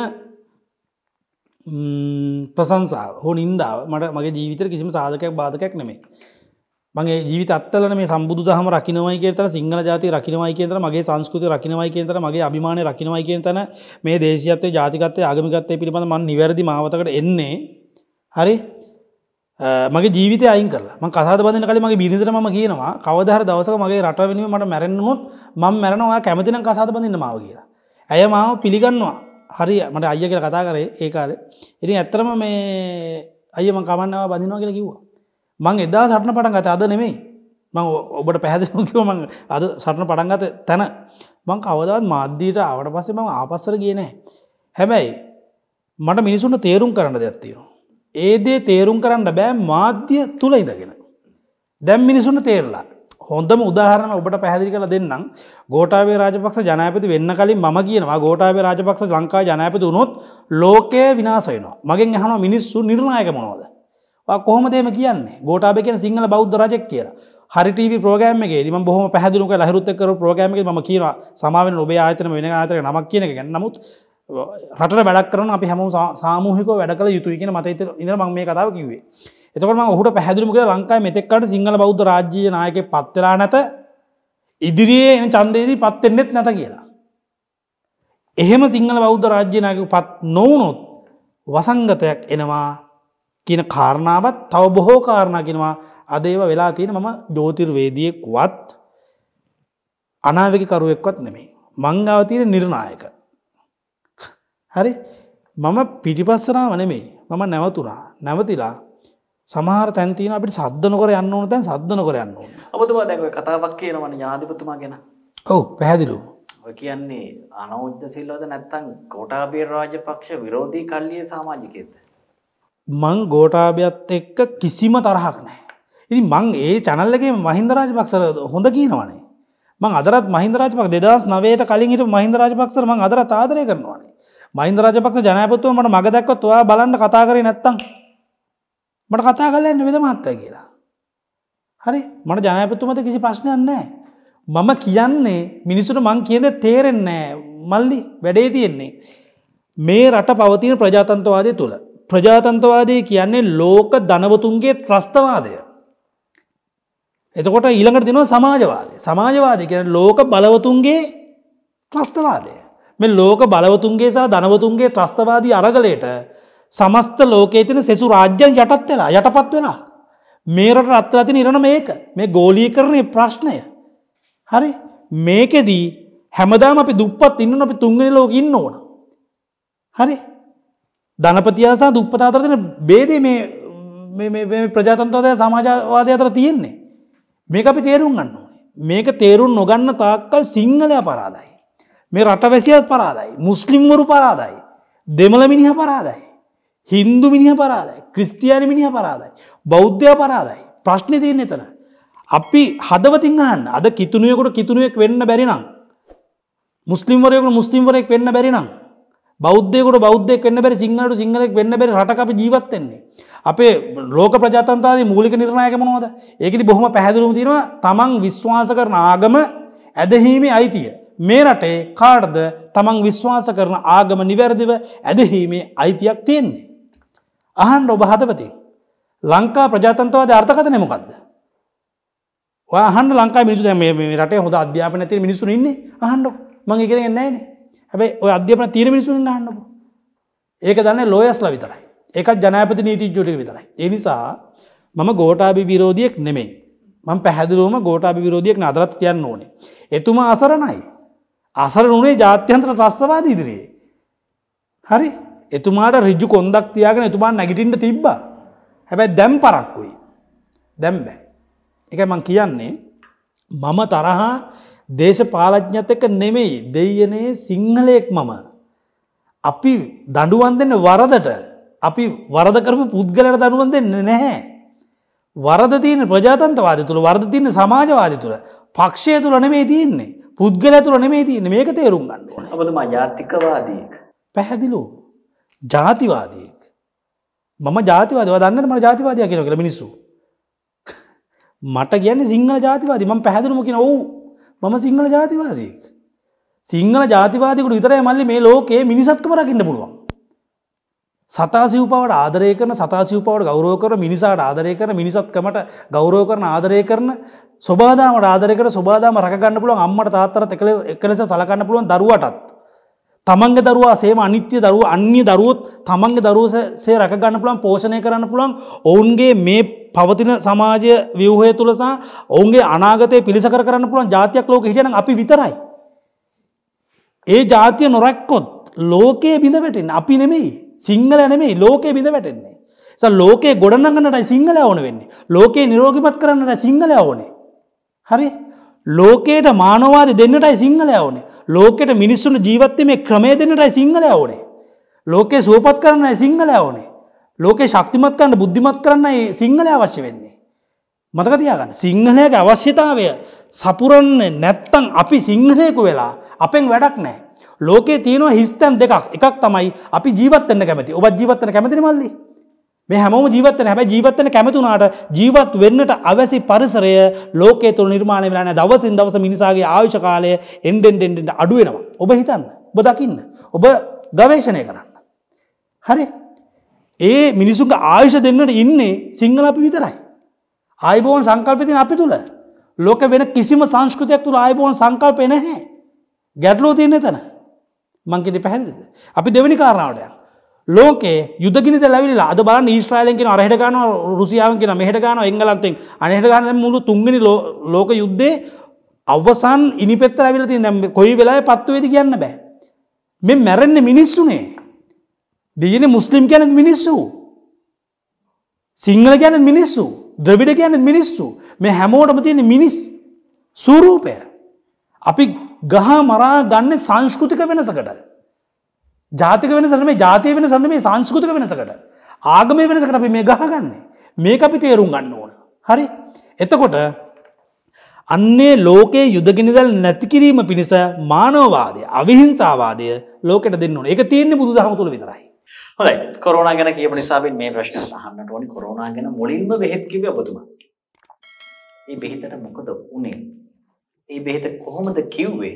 Speaker 1: ප්‍රසංසා හෝ නින්දාව මට මගේ ජීවිතර කිසිම සාධකයක් බාධකයක් නෙමේ මගේ ජීවිත අත්තල මේ සම්බුදු දහම රකිනවයි කියතර සිංහල ජාති රකිනවයි කියතර මගේ සංස්කෘති රකිනවයි කියතර මගේ අභිමානය රකිනවයි කියන තන මේ දේශයත්තේ ජාතිකත්තේ ආගමිකත්තේ පිළිබඳ මන් නිවැරදි මාවතකට එන්නේ. හරි? මගේ ජීවිත අයින් කරලා. ම කසාද බඳන කල මගේ බිනිතර ම කියනවා කවදහර දවසක මගේ රට වෙනුව මට මැරෙන්න්නමුත් මං මැරනවා කැමතින කසාද බඳන්න මාව කියලා. ඇය මාව පිළිගන්නවා. හරි මට අය කියල කතා කරේ ඒකාල ඉතින් ඇත්තරම මේ අයම කමන්නාව බඳනවා කියලා කිව්වා. මං එදා සටන පටන් ගත අද නෙමෙයි. මං ඔබට පැහැදිම කිව මං අද සටන පටන්ගත තැන. මං කවදවත් මාධ්‍යීට ආවට පස්සේ මං ආපස්සර කියනෑ හැබැයි මට මිනිසුන්ට තේරුම් කරන්න දෙයක්ත්තියෙනවා. ඒදේ තේරුම් කරන්න බෑ මාධ්‍ය තුළ ඉදගෙන. දැම් මිනිසුන්ට තේරලා. හොඳම උදාහරණ ඔබට පැහැදිි කළ දෙන්නම්. ගෝටාවේ රාජපක්ෂ ජනපති වෙන්න කලින් ම කියනවා. ගෝටාවේ රාජපක්ෂ ලංකා ජනපති වුණොත් ලෝකය විනාසයනවා මගෙන් යහන මිනිස්සු නිර්ණයක මොනවද. කොහොමදේම කියන්නේ? ගෝටාබ කියන සිංහල බෞද්ධ රජක් කියලා. හරිටව ප්‍රෝගෑමගේ ම බොහම පැහදිලුක ලහරුත්තකර ප්‍රෝගෑමක ම කියන සමාවෙන් ඔබේ ආතන වෙන ආතර නමක් කියන ගැ නමුත් රට වැඩක් කරන අපි හැම සාමූහික වැඩ කළ යුතුයි කියන මත ඉඳ ම මේ කතාව කිවේ එතකට ඔහුට පැහදිලිමක ලංකායි මෙතෙක්කට සිංහල බෞද්ධ රාජ්‍ය නායක පත්වෙලා නැත. ඉදිරියේ එන චන්දයේදී පත්වෙන්නෙත් නැත කියලා. එහෙම සිංහල බෞද්ධ රාජ්‍යනායක පත් නොවනොත් වසංගතයක් එනවා. කියන කාරණාවත් තව බොහෝ කාරණගෙනවා අද ඒව වෙලා තියෙන මම ජෝතිර්වේදියෙක් වත් අනාවක කරුවෙක්වත් නෙමේ. මංගාව තියෙන නිර්ණායක. හරි? මම පිටිපස්සනාව නෙමේ මම නැවතුනා නැවතිලා සමහර තැන්තින අපිට සද්ධනකර යන්න ඕන තැන් සද්ධනකර යන්න ඕන.
Speaker 3: ඔබතුමා දැක කතාවක් කියනවන ඥාධිපතුමා ගැන.
Speaker 1: ඔවු පැහැදිලු
Speaker 3: ඔය කියන්නේ අනෞද්ද සිල්වද නැත්තං කෝටාබේ රාජපක්ෂ විරෝධී කල්ලිය සාමාජිකයද
Speaker 1: මං ගෝටාභයත් එක්ක කිසිම තරහක් නෑ ඉති මං ඒ චනල්ලගේ මහින්දරාජ පක්ෂර හොඳ කියනවනේ මං අදරත් මහින්දරාජපක් දෙදස් නවයට කලින්ට මහින්දරාජ පක්ෂර මං අදර තාදරය කරනවානේ මහින්දරාජපක්ෂ ජනපතුව මට මග දැක්කොත් ඔයා බලන්න කතා කරේ නැත්තං මට කතා කලන්න වෙද මත්තා කියලා. හරි මට ජනපතුමත කිසි ප්‍රශ්නයන්නෑ. මම කියන්නේ මිනිසුට මං කියද තේරෙන්නෑ මල්ලි වැඩේ තියෙන්නේ. මේ රට පවතින ප්‍රජාතන්තවාදය තුළ. ප්‍රජාතන්තවාදය කියන්නේ ලෝක ධනවතුන්ගේ ත්‍රස්තවාදය. එතකොට ඊළඟට තිනවා සමාජවාදය සමාජවාදය කියන ලෝක බලවතුන්ගේ ත්‍රස්තවාදය. මෙ ලෝක බලවතුන්ගේ සහ ධනවතුන්ගේ ත්‍රස්තවාදී අරගලයට සමස්ත ලෝකයේ තින සෙසු රාජ්‍යන් යටත් වෙලා යටපත් වෙලා. මේරට රත්තරති නිරණ මේක මේ ගෝලී කරණය ප්‍රශ්නය. හරි මේකෙදී හැමදාම අපි දුප්පත් ඉන්න අපි තුන්ගෙන ලෝක ඉන්න ඕන. හරි ධනපතියාසා දුප්පත අතරතින බේදේ මේ ප්‍රජාතන්තවදය සමාජවාදය අතර තියෙන්නේ. මේක අපි තේරුම් ගන්න ඕනේ. මේක තේරුම් නොගන්න තාක්කල් සිංහලය පරාදයි. මේ රටවැසියත් පරාදයි. මුස්ලිම්වරු පරාදයි. දෙමළ මිනිහ පරාදයි. හින්දු මිනිහ පරාදයි ක්‍රස්තියානි මිනිහ පරාදයි. බෞද්ධය පරාදයි. ප්‍රශ්නය තියන්න එතන. අපි හදවතින් අහන්න අද කිතුනුවකුට කිතුනුවෙක් වෙන්න බැරිනම්. මුස්ලිම්වරයකුට මුස්ලිම්වරයෙක් වෙන්න බැරිනම්. බෞද්ධයකුට බෞද්ධයක් වෙන්න බැරි සිංහලට සිංහලෙක් වෙන්න බැරි රට අපි ජීවත්වෙන්නේ. අපේ ලෝක ප්‍රජාතන්තාවේ මූලික නිර්ණයක මොනවද ඒකති බොහොම පැහැදිලුම් තියෙනවා තමන් විශ්වාස කරන ආගම ඇදහීමේ අයිතිය. මේ රටේ කාඩද තමන් විශ්වාස කරන ආගම නිවැරදිව ඇදහීමේ අයිතියක් තියෙන්නේ. අහන් ඔබ හතපති. ලංකා ප්‍රජාතන්තවාද අර්ථකතන මොකක්ද. හන් ලංකා මිනිසු මේ රට හොඳ අධ්‍යාපන ති මිනිසු ඉන්නේ අහන්ඩ මගේ කරෙන් නෑන හැබයි ඔය අධ්‍යාපන තීර මිනිසුන් හන්නක ඒක දන්න ලෝයස්ල විතරයි ඒකත් ජනපති නීති ජොටි විතරයි. එනිසා මම ගෝටාබි විරෝධියෙක් නෙමේ මං පැහැදිලුවම ගෝටාබි විරෝධියෙක් අදරත් කියන්න ඕනේ. එතුමා අසරණයි. අසර නුනේ ජාත්‍යන්ත්‍ර ත්‍රස්තවාද ඉදිරියේ. හරි එතුමාට රිජ්ජු කොන්දක් තියාගෙන එතුමාන් නැගිටින්ට තිබ්බ හැබැයි දැම් පරක්කුයි දැම් බෑ එක මං කියන්නේ මම තරහා දේශපාලඥත් එක නෙමෙයි දෙයනේ සිංහලයෙක් මම. අපි දඩුවන් දෙන්න වරදට අපි වරද කරපු පුද්ගලට දනුවන් දෙන්න නැහැ. වරද තියන ප්‍රජාතන්තවාද තුළ වර්ද තියන්න සමාජවාද තුළ පක්ෂය තුළ නෙමේ තියන්නේ පුද්ගල තුළ නෙමේ තියන්න මේක තේරුම් ගන්නුවන.
Speaker 3: ඔබතුමා ජාතිකවාදීක.
Speaker 1: පැහැදිලු ජාතිවාදයෙක්. මම ජාතිවාදව දන්න ම ජාතිවාදය කියෙන කළ මිනිස්සු. <laughs> මට කියන්න සිංහල ජාතිවාද ම පැහැදිලුම කියෙන ඔවු මම සිංහල ජාතිවාදයෙක්. සිංහල ජාතිවාදකුට විතරයි මල්ලි මේ ලෝකයේ මිනිසත්කම රකින්න පුළුවන්. සතා සිව්පවට ආදරය කරන සතා සිව්පවට ගෞරෝ කර මිනිසාට ආදරය කරන මිනිසත්කමට ගෞරෝ කරන ආදරය කරන ස්වබාදාමට ආදරයකට ස්වබාදාම රකගන්න පුළුවන් අම්මට තාත්තර එකල එකලෙස සලකන්න පුළුවන් දරුවටත්. තමන්ගේ දරුවා සේම අනිත්‍ය දරුව අන්‍ය දරුවොත් තමන්ගේ දරුවසේ රැකගන්න පුළන් පෝෂණය කරන්න පුළන් ඔවුන්ගේ මේ පවතින සමාජය ව්‍යවහය තුළසා ඔවුන්ගේ අනාගතය පිළිසකර කරන්න පුළන් ජාතියක් ලෝක හිටන අපි විතරයි. ඒ ජාතිය නොරැක්කොත් ලෝකයේ බිඳ වැටෙන් අපි නෙමෙයි සිංහල නෙමෙයි ලෝකයේ බිඳ වැටෙන්නේ. ලෝකේ ගොඩනගන්නට සිංහල ඕන වෙන්නේ ලෝකයේ නිරෝගිමත් කරන්නට සිංහල ඕනේ. හරි ලෝකයට මානවාද දෙන්නටයි සිංහල ඕනේ ලෝකෙට මිනිස්සුන ජීවත්තේ ක්‍රමය දෙන්නටයි සිංහල ඕනේ. ලෝකේ සුවපත් කරන්නයි සිංහල ඕනේ. ලෝකේ ශක්තිමත් කරන්න බුද්ධිමත් කරන්නයි සිංහල අවශ්‍ය වෙන්නේ. මතක තියාගන්න. සිංහලයක අවශ්‍යතාවය සපුරන්න නැත්තං අපි සිංහලයකු වෙලා අපෙන් වැඩක් නෑ. ලෝකේ තියෙනවා හිස්තැන් දෙකක්. එකක් තමයි අපි ජීවත්තන්න කැමති. ඔබ ජීවත්තන කැමති මල්ලි? මේ හැමෝම ජීවත්තන හැබ ජීවත්තන කැමතුනාට ජීවත් වෙන්නට අවැසි පරිසරය ලෝකේ තුළ නිර්මාණය වෙලාන දවසින් දවස මිනිසාගේ ආයුෂ කාලය එන්ඩෙන්ඩෙන්ට අඩුවෙනවා ඔබ හිතන්න. ඔබ දකින්න. ඔබ ගවේශණය කරන්න. හරි? ඒ මිනිසුන්ගේ ආයුෂ දෙන්නට ඉන්නේ සිංහල අපි විතරයි. ආයිබෝන් සංකල්පතින අපි තුළ ලෝක වෙන කිසිම සංස්කෘතියක් තුළ ආයිබෝන් සංකල්පය නැහැ. ගැටලෝ තියන්න තැන මංකිති පැහැදිලිද. අපි දෙවැනි කාරණාවටයක්. ලෝකේ යුදගිනි ලැවිලා අද බල ඊස්්‍රයිලෙන්කෙන අරහට ගන රුසියාවන්කෙන මෙහට ගන එංගලන්තෙන් අනහට ගන මුළු තුන්ගනි ලෝක යුද්ධේ අවසන් ඉනිපෙත්ත ඇවිල ති දැම් කොයි වෙලා පත්වවෙද කියන්න බෑ. මෙ මැරෙන්න මිනිස්සුනේ දියන මුස්ලිම් ගැන මිනිස්සු. සිංහල ගැන මිනිස්සු. ද්‍රවිඩ ගැන මිනිස්සු. මේ හැමෝටම තියෙන මිනිස් සූරූපය අපි ගහ මරා ගන්න සංස්කෘතික වෙනසකට. ජාතික වෙනසන මේ ජාතිය වෙන සන්න මේ සංස්කෘතික වෙනසකට. ආගමය වෙනසකට අපි මේ ගහගන්නේ. මේක අපි තේරුම් ගන්න ඕන. හරි? එතකොට අන්නේ ලෝකයේ යුදගෙනදල් නැතිකිරීම පිණිස මානවවාදය අවිහිංසාවාදය ලෝකට දෙන්න ඕන. එක තියන්නේ බුදු දහම තුළ විතරයි.
Speaker 3: හොයි කොරුණ ගැන කියප නිසාබෙන් මේ ප්‍රශ්න අහන්නට ඕනි. කොරුණා ගැන මුලින්ම බෙහෙත් කිව ඔබතුමා. ඒ බෙහෙතට මොකද උනේ ඒ බෙහෙත කොහොමද කිව්වේ?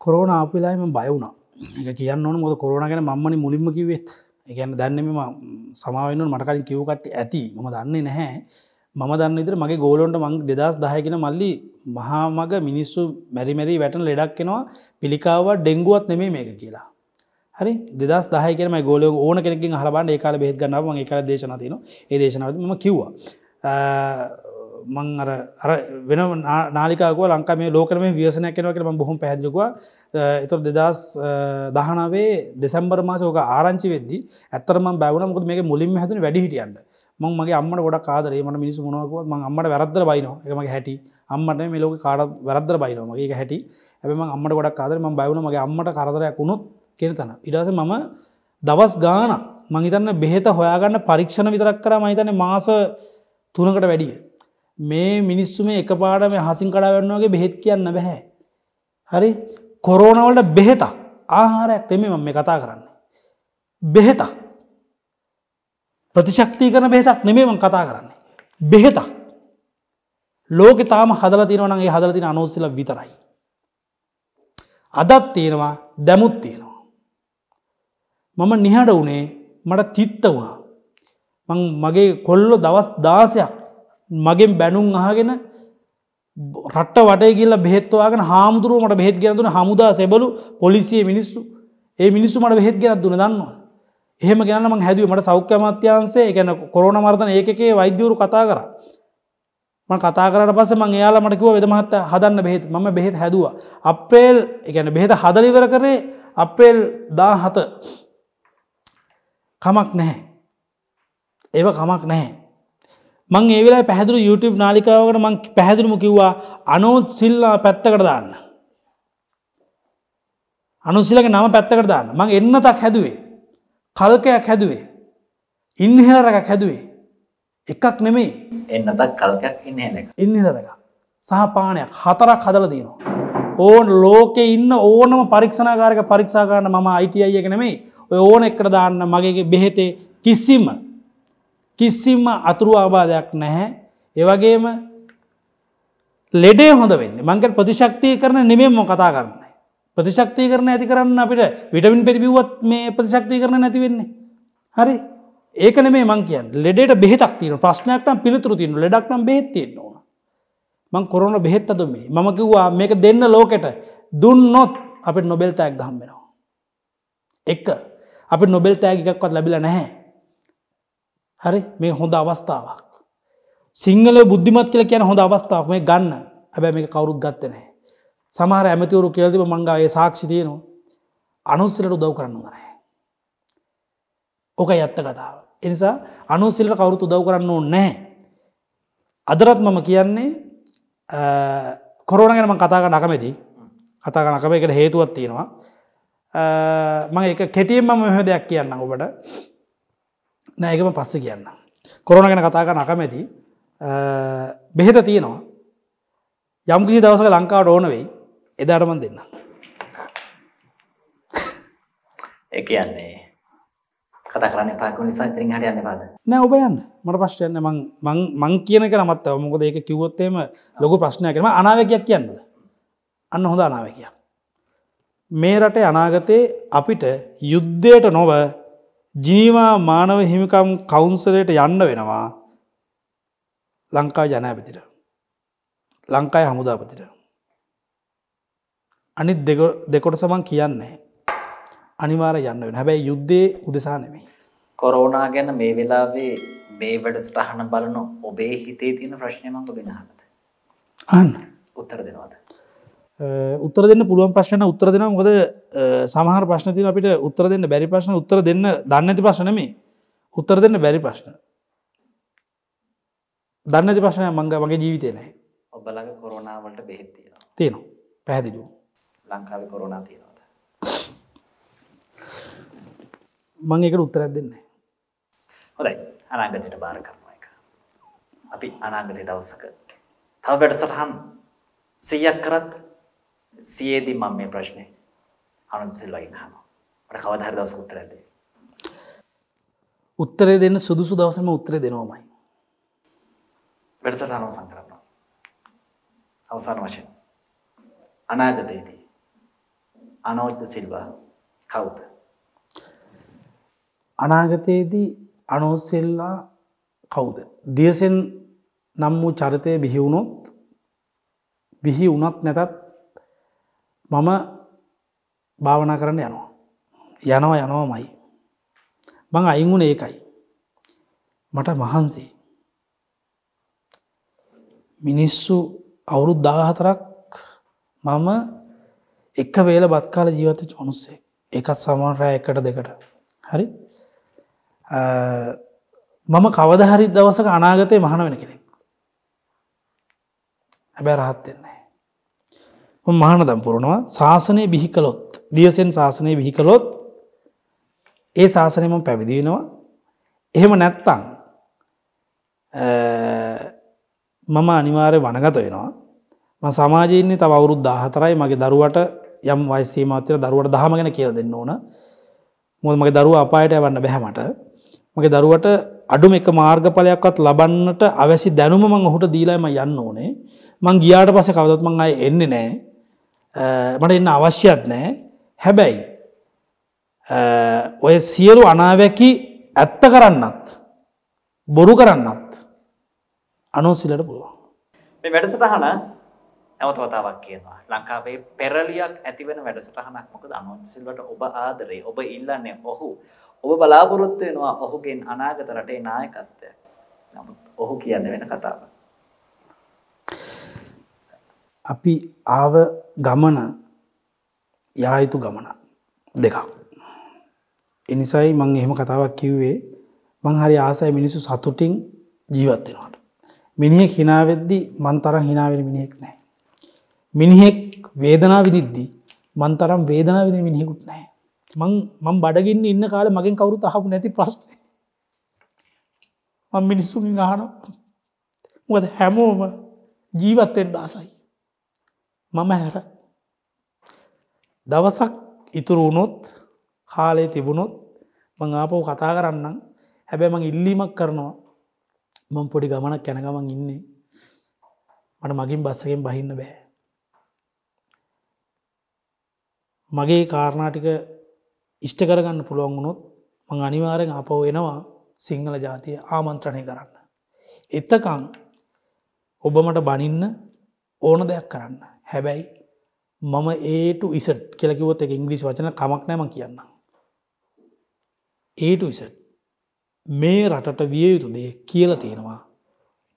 Speaker 1: කොරෝන ආපිලාම බය වුණා. එක කියන්න ඕන මොද කොරුණ ගැන මම්මනි මුලින්ම කිවෙත් එකන්න දැන්නෙම සමාවෙන්න මටකලින් කිව්කට ඇති. මම දන්නේ නැහැ. මම දන්න ඉදිර මගේ ගෝලොන්ට මං දෙදස් දහයගෙන මල්ලි මහාමග මිනිස්සු මැරිමැරි වැටන ලෙඩක් කෙනවා පිළිකාව ඩෙංගුවත් නෙමේ මේක කියලා. හරි? දෙදස් දහයකම ගෝල ඕන කෙනෙකින් හලබන් ඒකාල බෙත් ගන්නාව මගේ කර දේශන තින ඒ දේශනාව ම කිව්වා. මං අර අර වෙන නාලිකාව ලංකා මේ ලෝකරම වියසනය කෙනව කර බොහොම පැදිලකවා එතුර දෙදස් දහනාවේ දෙසම්බර් මාසෝක ආරංචි වෙද්දි ඇත්තරම බැවන මුද මේ මුලින්ම හැතුන වැඩි හිටියන්ට මං මගේ අම්මට ගොඩ කාදරේ මට මිනිසු මොනවකුව ම අම්මට වැරද්දර බයිනවා. එකමගේ හැටි. අම්මට මේ ලෝක කාඩ වැරද්දර බයිනවා. මගේ හැටි. ඇබම අම්මට ගොඩක් කාදර ම බැවන මගේ අම්මට කරදරයක් වුණොත් කියෙන තන ඉඩස මම දවස් ගාන මහිතන්න බෙහෙත හොයාගන්න පරීක්ෂණ විතරක් කර මහිතන මාස තුනකට වැඩිය මේ මිනිස්සු මේ එක පාට මේ හසින් කඩාවන්නවාගේ බෙහෙත් කියන්න බැහැ හරි කොරෝනවලට බෙහෙතක් ආහාරයක් තෙම මම මේ කතා කරන්න. බෙහෙතක් ප්‍රතිශක්ති කරන බෙහෙතක් නෙමේම කතා කරන්නේ. බෙහෙතක් ලෝක තාම හදල තිනවනගේ හදල තින අනෝසිල විතරයි. අදත් තියෙනවා දැමුත් තියෙනවා. මම නිහට වනේ මට තිත්ත වුණා. මං මගේ කොල්ලො දවස් දාසයක් මගෙන් බැනුම් අහගෙන රට්ට වටේ කියල බෙත්වාගෙන හාමුදුරුවමට බෙත් ගෙනතුන හමුදා සෙබලු පොලිසිය මිනිස්සු ඒ මිනිස්සු මට බෙත් ගෙනත් දුන දන්නවා. එහෙම ගැනම හැදුව මට සෞඛ්‍ය මත්‍යන්සේ ගැන කොරන මර්තන ඒකේ වෛද්‍යවරු කතා කර. ම කතා කරට පස මං එයාලා මටකිව වෙදමහත්ත හදන්න බෙහෙත් ම බෙහෙත් හැදවා. අප්‍රේල් එකන බෙහෙත හදලිවර කරේ අප්‍රේල් දා හත කමක් නැහැ. ඒව කමක් නැහැ. මං ඒවෙලා පැහැදිලු YouTube නාලිකාවකට මං පැහැදිලිම කිව්වා අනෝත් සිල්ලා පැත්තකට දාන්න. අනුසිලක නම පැත්තකට දාන්න මං එන්නතක් හැදුවේ. කල්කයක් හැදුවේ. ඉන්හෙලරකක් හැදුවේ. එකක් නෙමෙයි
Speaker 3: එන්නතක් කල්කයක් ඉන්න එක
Speaker 1: ඉන්හෙලරක. සහ පානයක් හතරක් හදල දීනවා. ඕන් ලෝකෙ ඉන්න ඕනම පරීක්ෂණකාරක පරීක්ෂාකාරන්න මම අයිටයි එක නෙමෙයි ඔය ඕන එකට දාන්න මගේ බෙහෙතේ කිසිම කිසිම අතුරු ආබාධයක් නැහැ. ඒවගේම ලෙඩේ හොඳ වෙන්න. මංකට ප්‍රතිශක්තිය කරන නෙමෙම කතා කරන්න. ප්‍රතිශක්තිය කරන ඇති කරන්න අපිට විටමින් පෙතිබිවත් මේ ප්‍රතිශක්තිය කරන නැතිවෙන්නේ හරි. ඒකන මේ මං කියන් ලෙඩට බෙහෙතක් තියන ප්‍රශ්නයක්ටම් පිළිතුරු තියන ලෙඩක්නම් බෙත්තියෙන්න ඕන. මං කොරන බෙහෙත් අදමේ මම කිව්වා මේක දෙන්න ලෝකෙට දුන්නොත් අපිට නොබෙල් තෑක් ගහම්බෙනවා එක්ක අපි නොබෙල් තෑගිකක්වත් ලැබිල නැහැ. හරි? මේ හොඳ අවස්ථාවක්. සිංහල බුද්ධිමත් කියල කියන හොඳ අවස්ථාවක්. මේ ගන්න. හැබැ මේ කවුරුත් ගත්ත නැහැ. සමහර ඇමතිවරු කෙල්තිබ මංගාවේ සාක්ෂි තියනවා. අනුස්සලට උදව් කරන්න නෑ ඕක ඇත්ත කතාව. එනිසා අනුසිල්ට කවුරුතු උදව් කරන්න ඕ නැහැ. අදරත් මම කියන්නේ කොරෝන ගැනම කතාක නකමැති කතාක නකම එකට හේතුවත් තියෙනවා. මං එක කෙටියෙන් මම මෙහ දෙයක් කියන්න ඔබට. නෑකම පස්ස කියන්න කොරෝන ගැන කතාක නකමැති බෙහෙත තියෙනවා. යම්කිසි දවසක ලංකාවට ඕන වෙයි. එදාටමන් දෙන්න
Speaker 3: ඒ කියන්නේ කතා කරන්න පාක නිසා ඉතින් හට යන්න පාද
Speaker 1: නෑ ඔබ යන්න. මට ප්‍රශ්ටයන්න මං කියන එක නමත් මොකද ඒක කිවොත්තේම ලොකු ප්‍රශ්නය කරම අනාවකයක් කියන්නද? අන්න හොඳ අනාවකයක් මේ රටේ අනාගතයේ අපිට යුද්ධයට නොව ජීවා මානව හිමිකම් කවුන්සලට යන්න වෙනවා ලංකා ජනෑපතිට ලංකායි හමුදාපතිට. අනිත් දෙකොට සමන් කියන්නේ අනිවාර යන්න වෙන හැබැයි යුද්ධේ උදෙසා නෙමෙයි.
Speaker 3: කොරෝනා ගැන මේ වෙලාවේ මේ වැඩසටහන බලන ඔබේ හිතේ තියෙන ප්‍රශ්නය මංග වෙනහමද
Speaker 1: අන්න
Speaker 3: උත්තර දෙනවාද
Speaker 1: උත්තර දෙන්න පුළුවන් ප්‍රශ්න උත්තර දෙන මොකද සමහර ප්‍රශ්න තින අපිට උත්තර දෙන්න බැරි ප්‍රශ්න උත්තර දෙන්න දන්නඇති ප්‍රශ්නමේ උත්තර දෙන්න බැරි ප්‍රශ්න. දන්න ඇති ප්‍රශ්නය මංග මගේ ජීවිතය නෑ
Speaker 3: ඔබලඟ කොරෝනාවලට බෙහෙත් තියෙනවා.
Speaker 1: තියෙනවා. පැහැදිලු
Speaker 3: ලංකාවේ කොරෝනා තියෙනවාද?
Speaker 1: මං එකට උත්තරයක් දෙන්න
Speaker 3: හොඳයි. අනාගතයට බාර කරනවා එක අපි අනාගතය දවසක තව වැඩසටහන් සීයක් කරත් සියේදී මම මේ ප්‍රශ්නය අනුන් සිල්වයින් හම මට කවදහර දවස උත්තර ඇද
Speaker 1: උත්තරේ දෙන්න සුදුසු දවසම උත්තරේ දෙනවාමයි.
Speaker 3: වැඩසටහන අවසන් කරනවා. අවසාන වශයෙන්. අනාගතයේදී අනෝජ්‍ය සිල්වා කවුද?
Speaker 1: අනාගතයේදී අනෝසෙල්ලා කවුද? දියසෙන් නම් වූ චරිතය බිහිවුණොත් විහි වනත් නැතත් මම භාවනා කරන්න යනවා. යනවා යනවා මයි මං අයිංගුණ ඒකයි. මට මහන්සේ. මිනිස්සු අවුරුත් දාහතරක් මම එක්ක වේල බත්කාල ජීවත චොනුස්සේ එකත් සමන්රෑ එකට දෙකට. හරි? මම කවදහරි දවසක අනාගතය මහන වෙන කෙනෙක්. හැබැ රහත් වෙන්නේ මහන දම් පුරනවා. ශාසනය බිහි කළොත් දියසෙන් ශාසනය බිහි කළොත් ඒ ශාසනයම පැවිදිවෙනවා එහෙම නැත්තං මම අනිවාරය වනගත වෙනවා. ම සමාජයන්නේ තව අවුරුත් දාහතරයි මගේ දරුවට යම් වයිසීමත්වය දරුවට දහම ගැන කියල දෙන්න ඕන. මොද මගේ දරුව අපායට වන්න බැහැමට මගේ දරුවට අඩුම එක මාර්ගඵලයක්වත් ලබන්නට අවැසි දැනුම මං ඔහුට දීලාම යන්න ඕනේ. මං ගියාට පස කවදත් මං අය එන්නේ නෑ මට එන්න අවශ්‍යත් නෑ. හැබැයි ඔය සියලු අනාවැකි ඇත්ත කරන්නත් බොරු කරන්නත් අනෝසිලට පුළුවන්.
Speaker 3: මේ වැඩසටහන නැවතවතාවක් කියනවා. ලංකාවේ පෙරලියක් ඇතිවෙන වැඩසටහනක්. මොකද අනෝසිල්වට ඔබ ආදරේ ඔබ ඉල්ලන්නේ ඔහු. ඔබ බලාපොරොත්තු වෙනවා ඔහුගෙන් අනාගත රටේ නායකත්වය නමුත් ඔහු කියන්න වෙන කතාව
Speaker 1: අපි ආව ගමන යායුතු ගමන දෙකක්. එනිසයි මං එහෙම කතාවක් කිව්වේ. මං හරි ආසයි මිනිස්සු සතුටින් ජීවත්වෙනවාට මිනිහෙක් හිනාවෙද්දි මන් තරම් හිනාවෙන මිනිහෙක් නෑ. මිනිහෙක් වේදනා විනිද්දී මන් තරම් වේදනා විනි මිනිහෙකුත් නෑ. මං මං බඩගින්න ඉන්න කාල මගෙන් කවුරුත් අහපු නැති ප්‍රශ්න. මං මිනිස්සුකින් අහන මොකද හැමෝම ජීවත්තෙන් ඩාසයි මම හැර. දවසක් ඉතුරු වුණොත් කාලේ තිබුණොත් මං ආපව කතා කරන්නම්. හැබැ මං ඉල්ලීමක් කරනවා. මං පොඩි ගමනක් කැනගමන් ඉන්නේ. මට මගින් බස්සගෙන් බහින්න බෑ. මගේ කාරණාටික ඉෂ්ට කරගන්න පුළුවන් වුණොත් මං අනිවාරෙන් අපව එනවා සිංහල ජාතිය ආමන්ත්‍රණය කරන්න. එත්තකං ඔබ මට බනින්න ඕන දෙයක් කරන්න. හැබැයි මම ඒට ඉසට කෙලකිවොත් එක ඉංග්‍රීස් වචන කමක් නෑම කියන්න. ඒට ඉසට මේ රටට විය යුතු දේ කියල තියෙනවා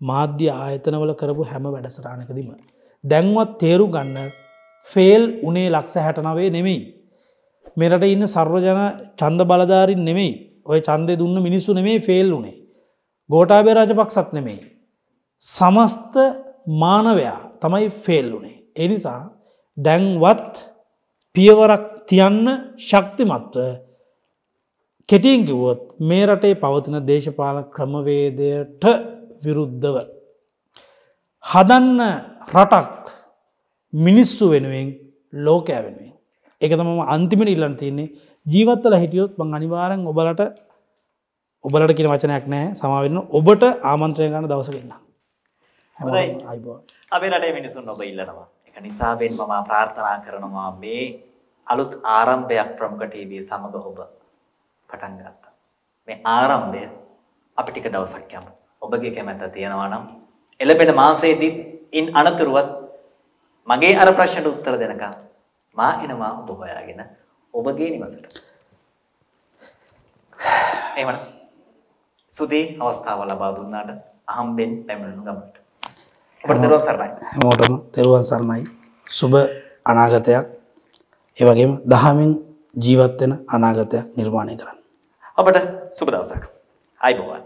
Speaker 1: මාධ්‍ය ආයතනවල කරපු හැම වැඩසටානකදීම. දැන්වත් තේරු ගන්න ෆේල් උනේ ලක්ෂ හැටනවේ නෙමෙයි. මෙරට ඉන්න සර්වජන චන්ද බලධාරින් නෙමෙයි ඔය චන්දය දුන්න මිනිස්සු නෙමේ ෆේල් වුනේ. ගෝටාබේ රජපක්සත් නෙමෙයි. සමස්ත මානවයා තමයි ෆේල් වුනේ. එනිසා දැන්වත් පියවරක් තියන්න ශක්තිමත්ව කෙටියෙන් කිවුවොත් මේ රටේ පවතින දේශපාල ක්‍රමවේදයට විරුද්ධව. හදන්න රටක් මිනිස්සු වෙනුවෙන් ලෝකෑ වෙනුවෙන්. එක තම අන්තිමට ඉල්ලන්න තියන්නේ ජීවත්තල හිටියොත් බං අනිවාරෙන් ඔබලට ඔබලට කියෙන වචනයක් නෑ සමාවෙන්න ඔබට ආමන්ත්‍රය ගන්න දවසගන්න
Speaker 3: හොඳයි.
Speaker 1: අයිබෝ
Speaker 3: අපේ රටේ මිනිසුන් ඔබ ඉල්ලනවා. එක නිසාවෙන් මම ප්‍රාර්ථනා කරනවා මේ අලුත් ආරම්භයක් ප්‍රමුඛ ටීවී සමග ඔබ පටන් ගත්තා. මේ ආරම්භය අපි ටික දවසක් යමු. ඔබගේ කැමැත්ත තියෙනවා නම් එළබෙන මාසයේදී ඉන් අනතුරුවත් මගේ අර ප්‍රශ්නට උත්තර දෙනකම් මා එනවා ඔබ හොයාගෙන ඔබගේ නිවසට. <sighs> එහෙමනම් සුදී අවස්ථාව ලබා දුන්නාට අහම්බෙන් පැමිණුණු ගමනට. ඔබට දරුවන් සරණයි.
Speaker 1: හැමෝටම තෙරුවන් සරණයි සුබ අනාගතයක් ඒවගේම දහමින් ජීවත්වෙන අනාගතයක් නිර්මාණය කරන්න.
Speaker 3: ඔබට සුබ දවසක්. අයිබෝවන්.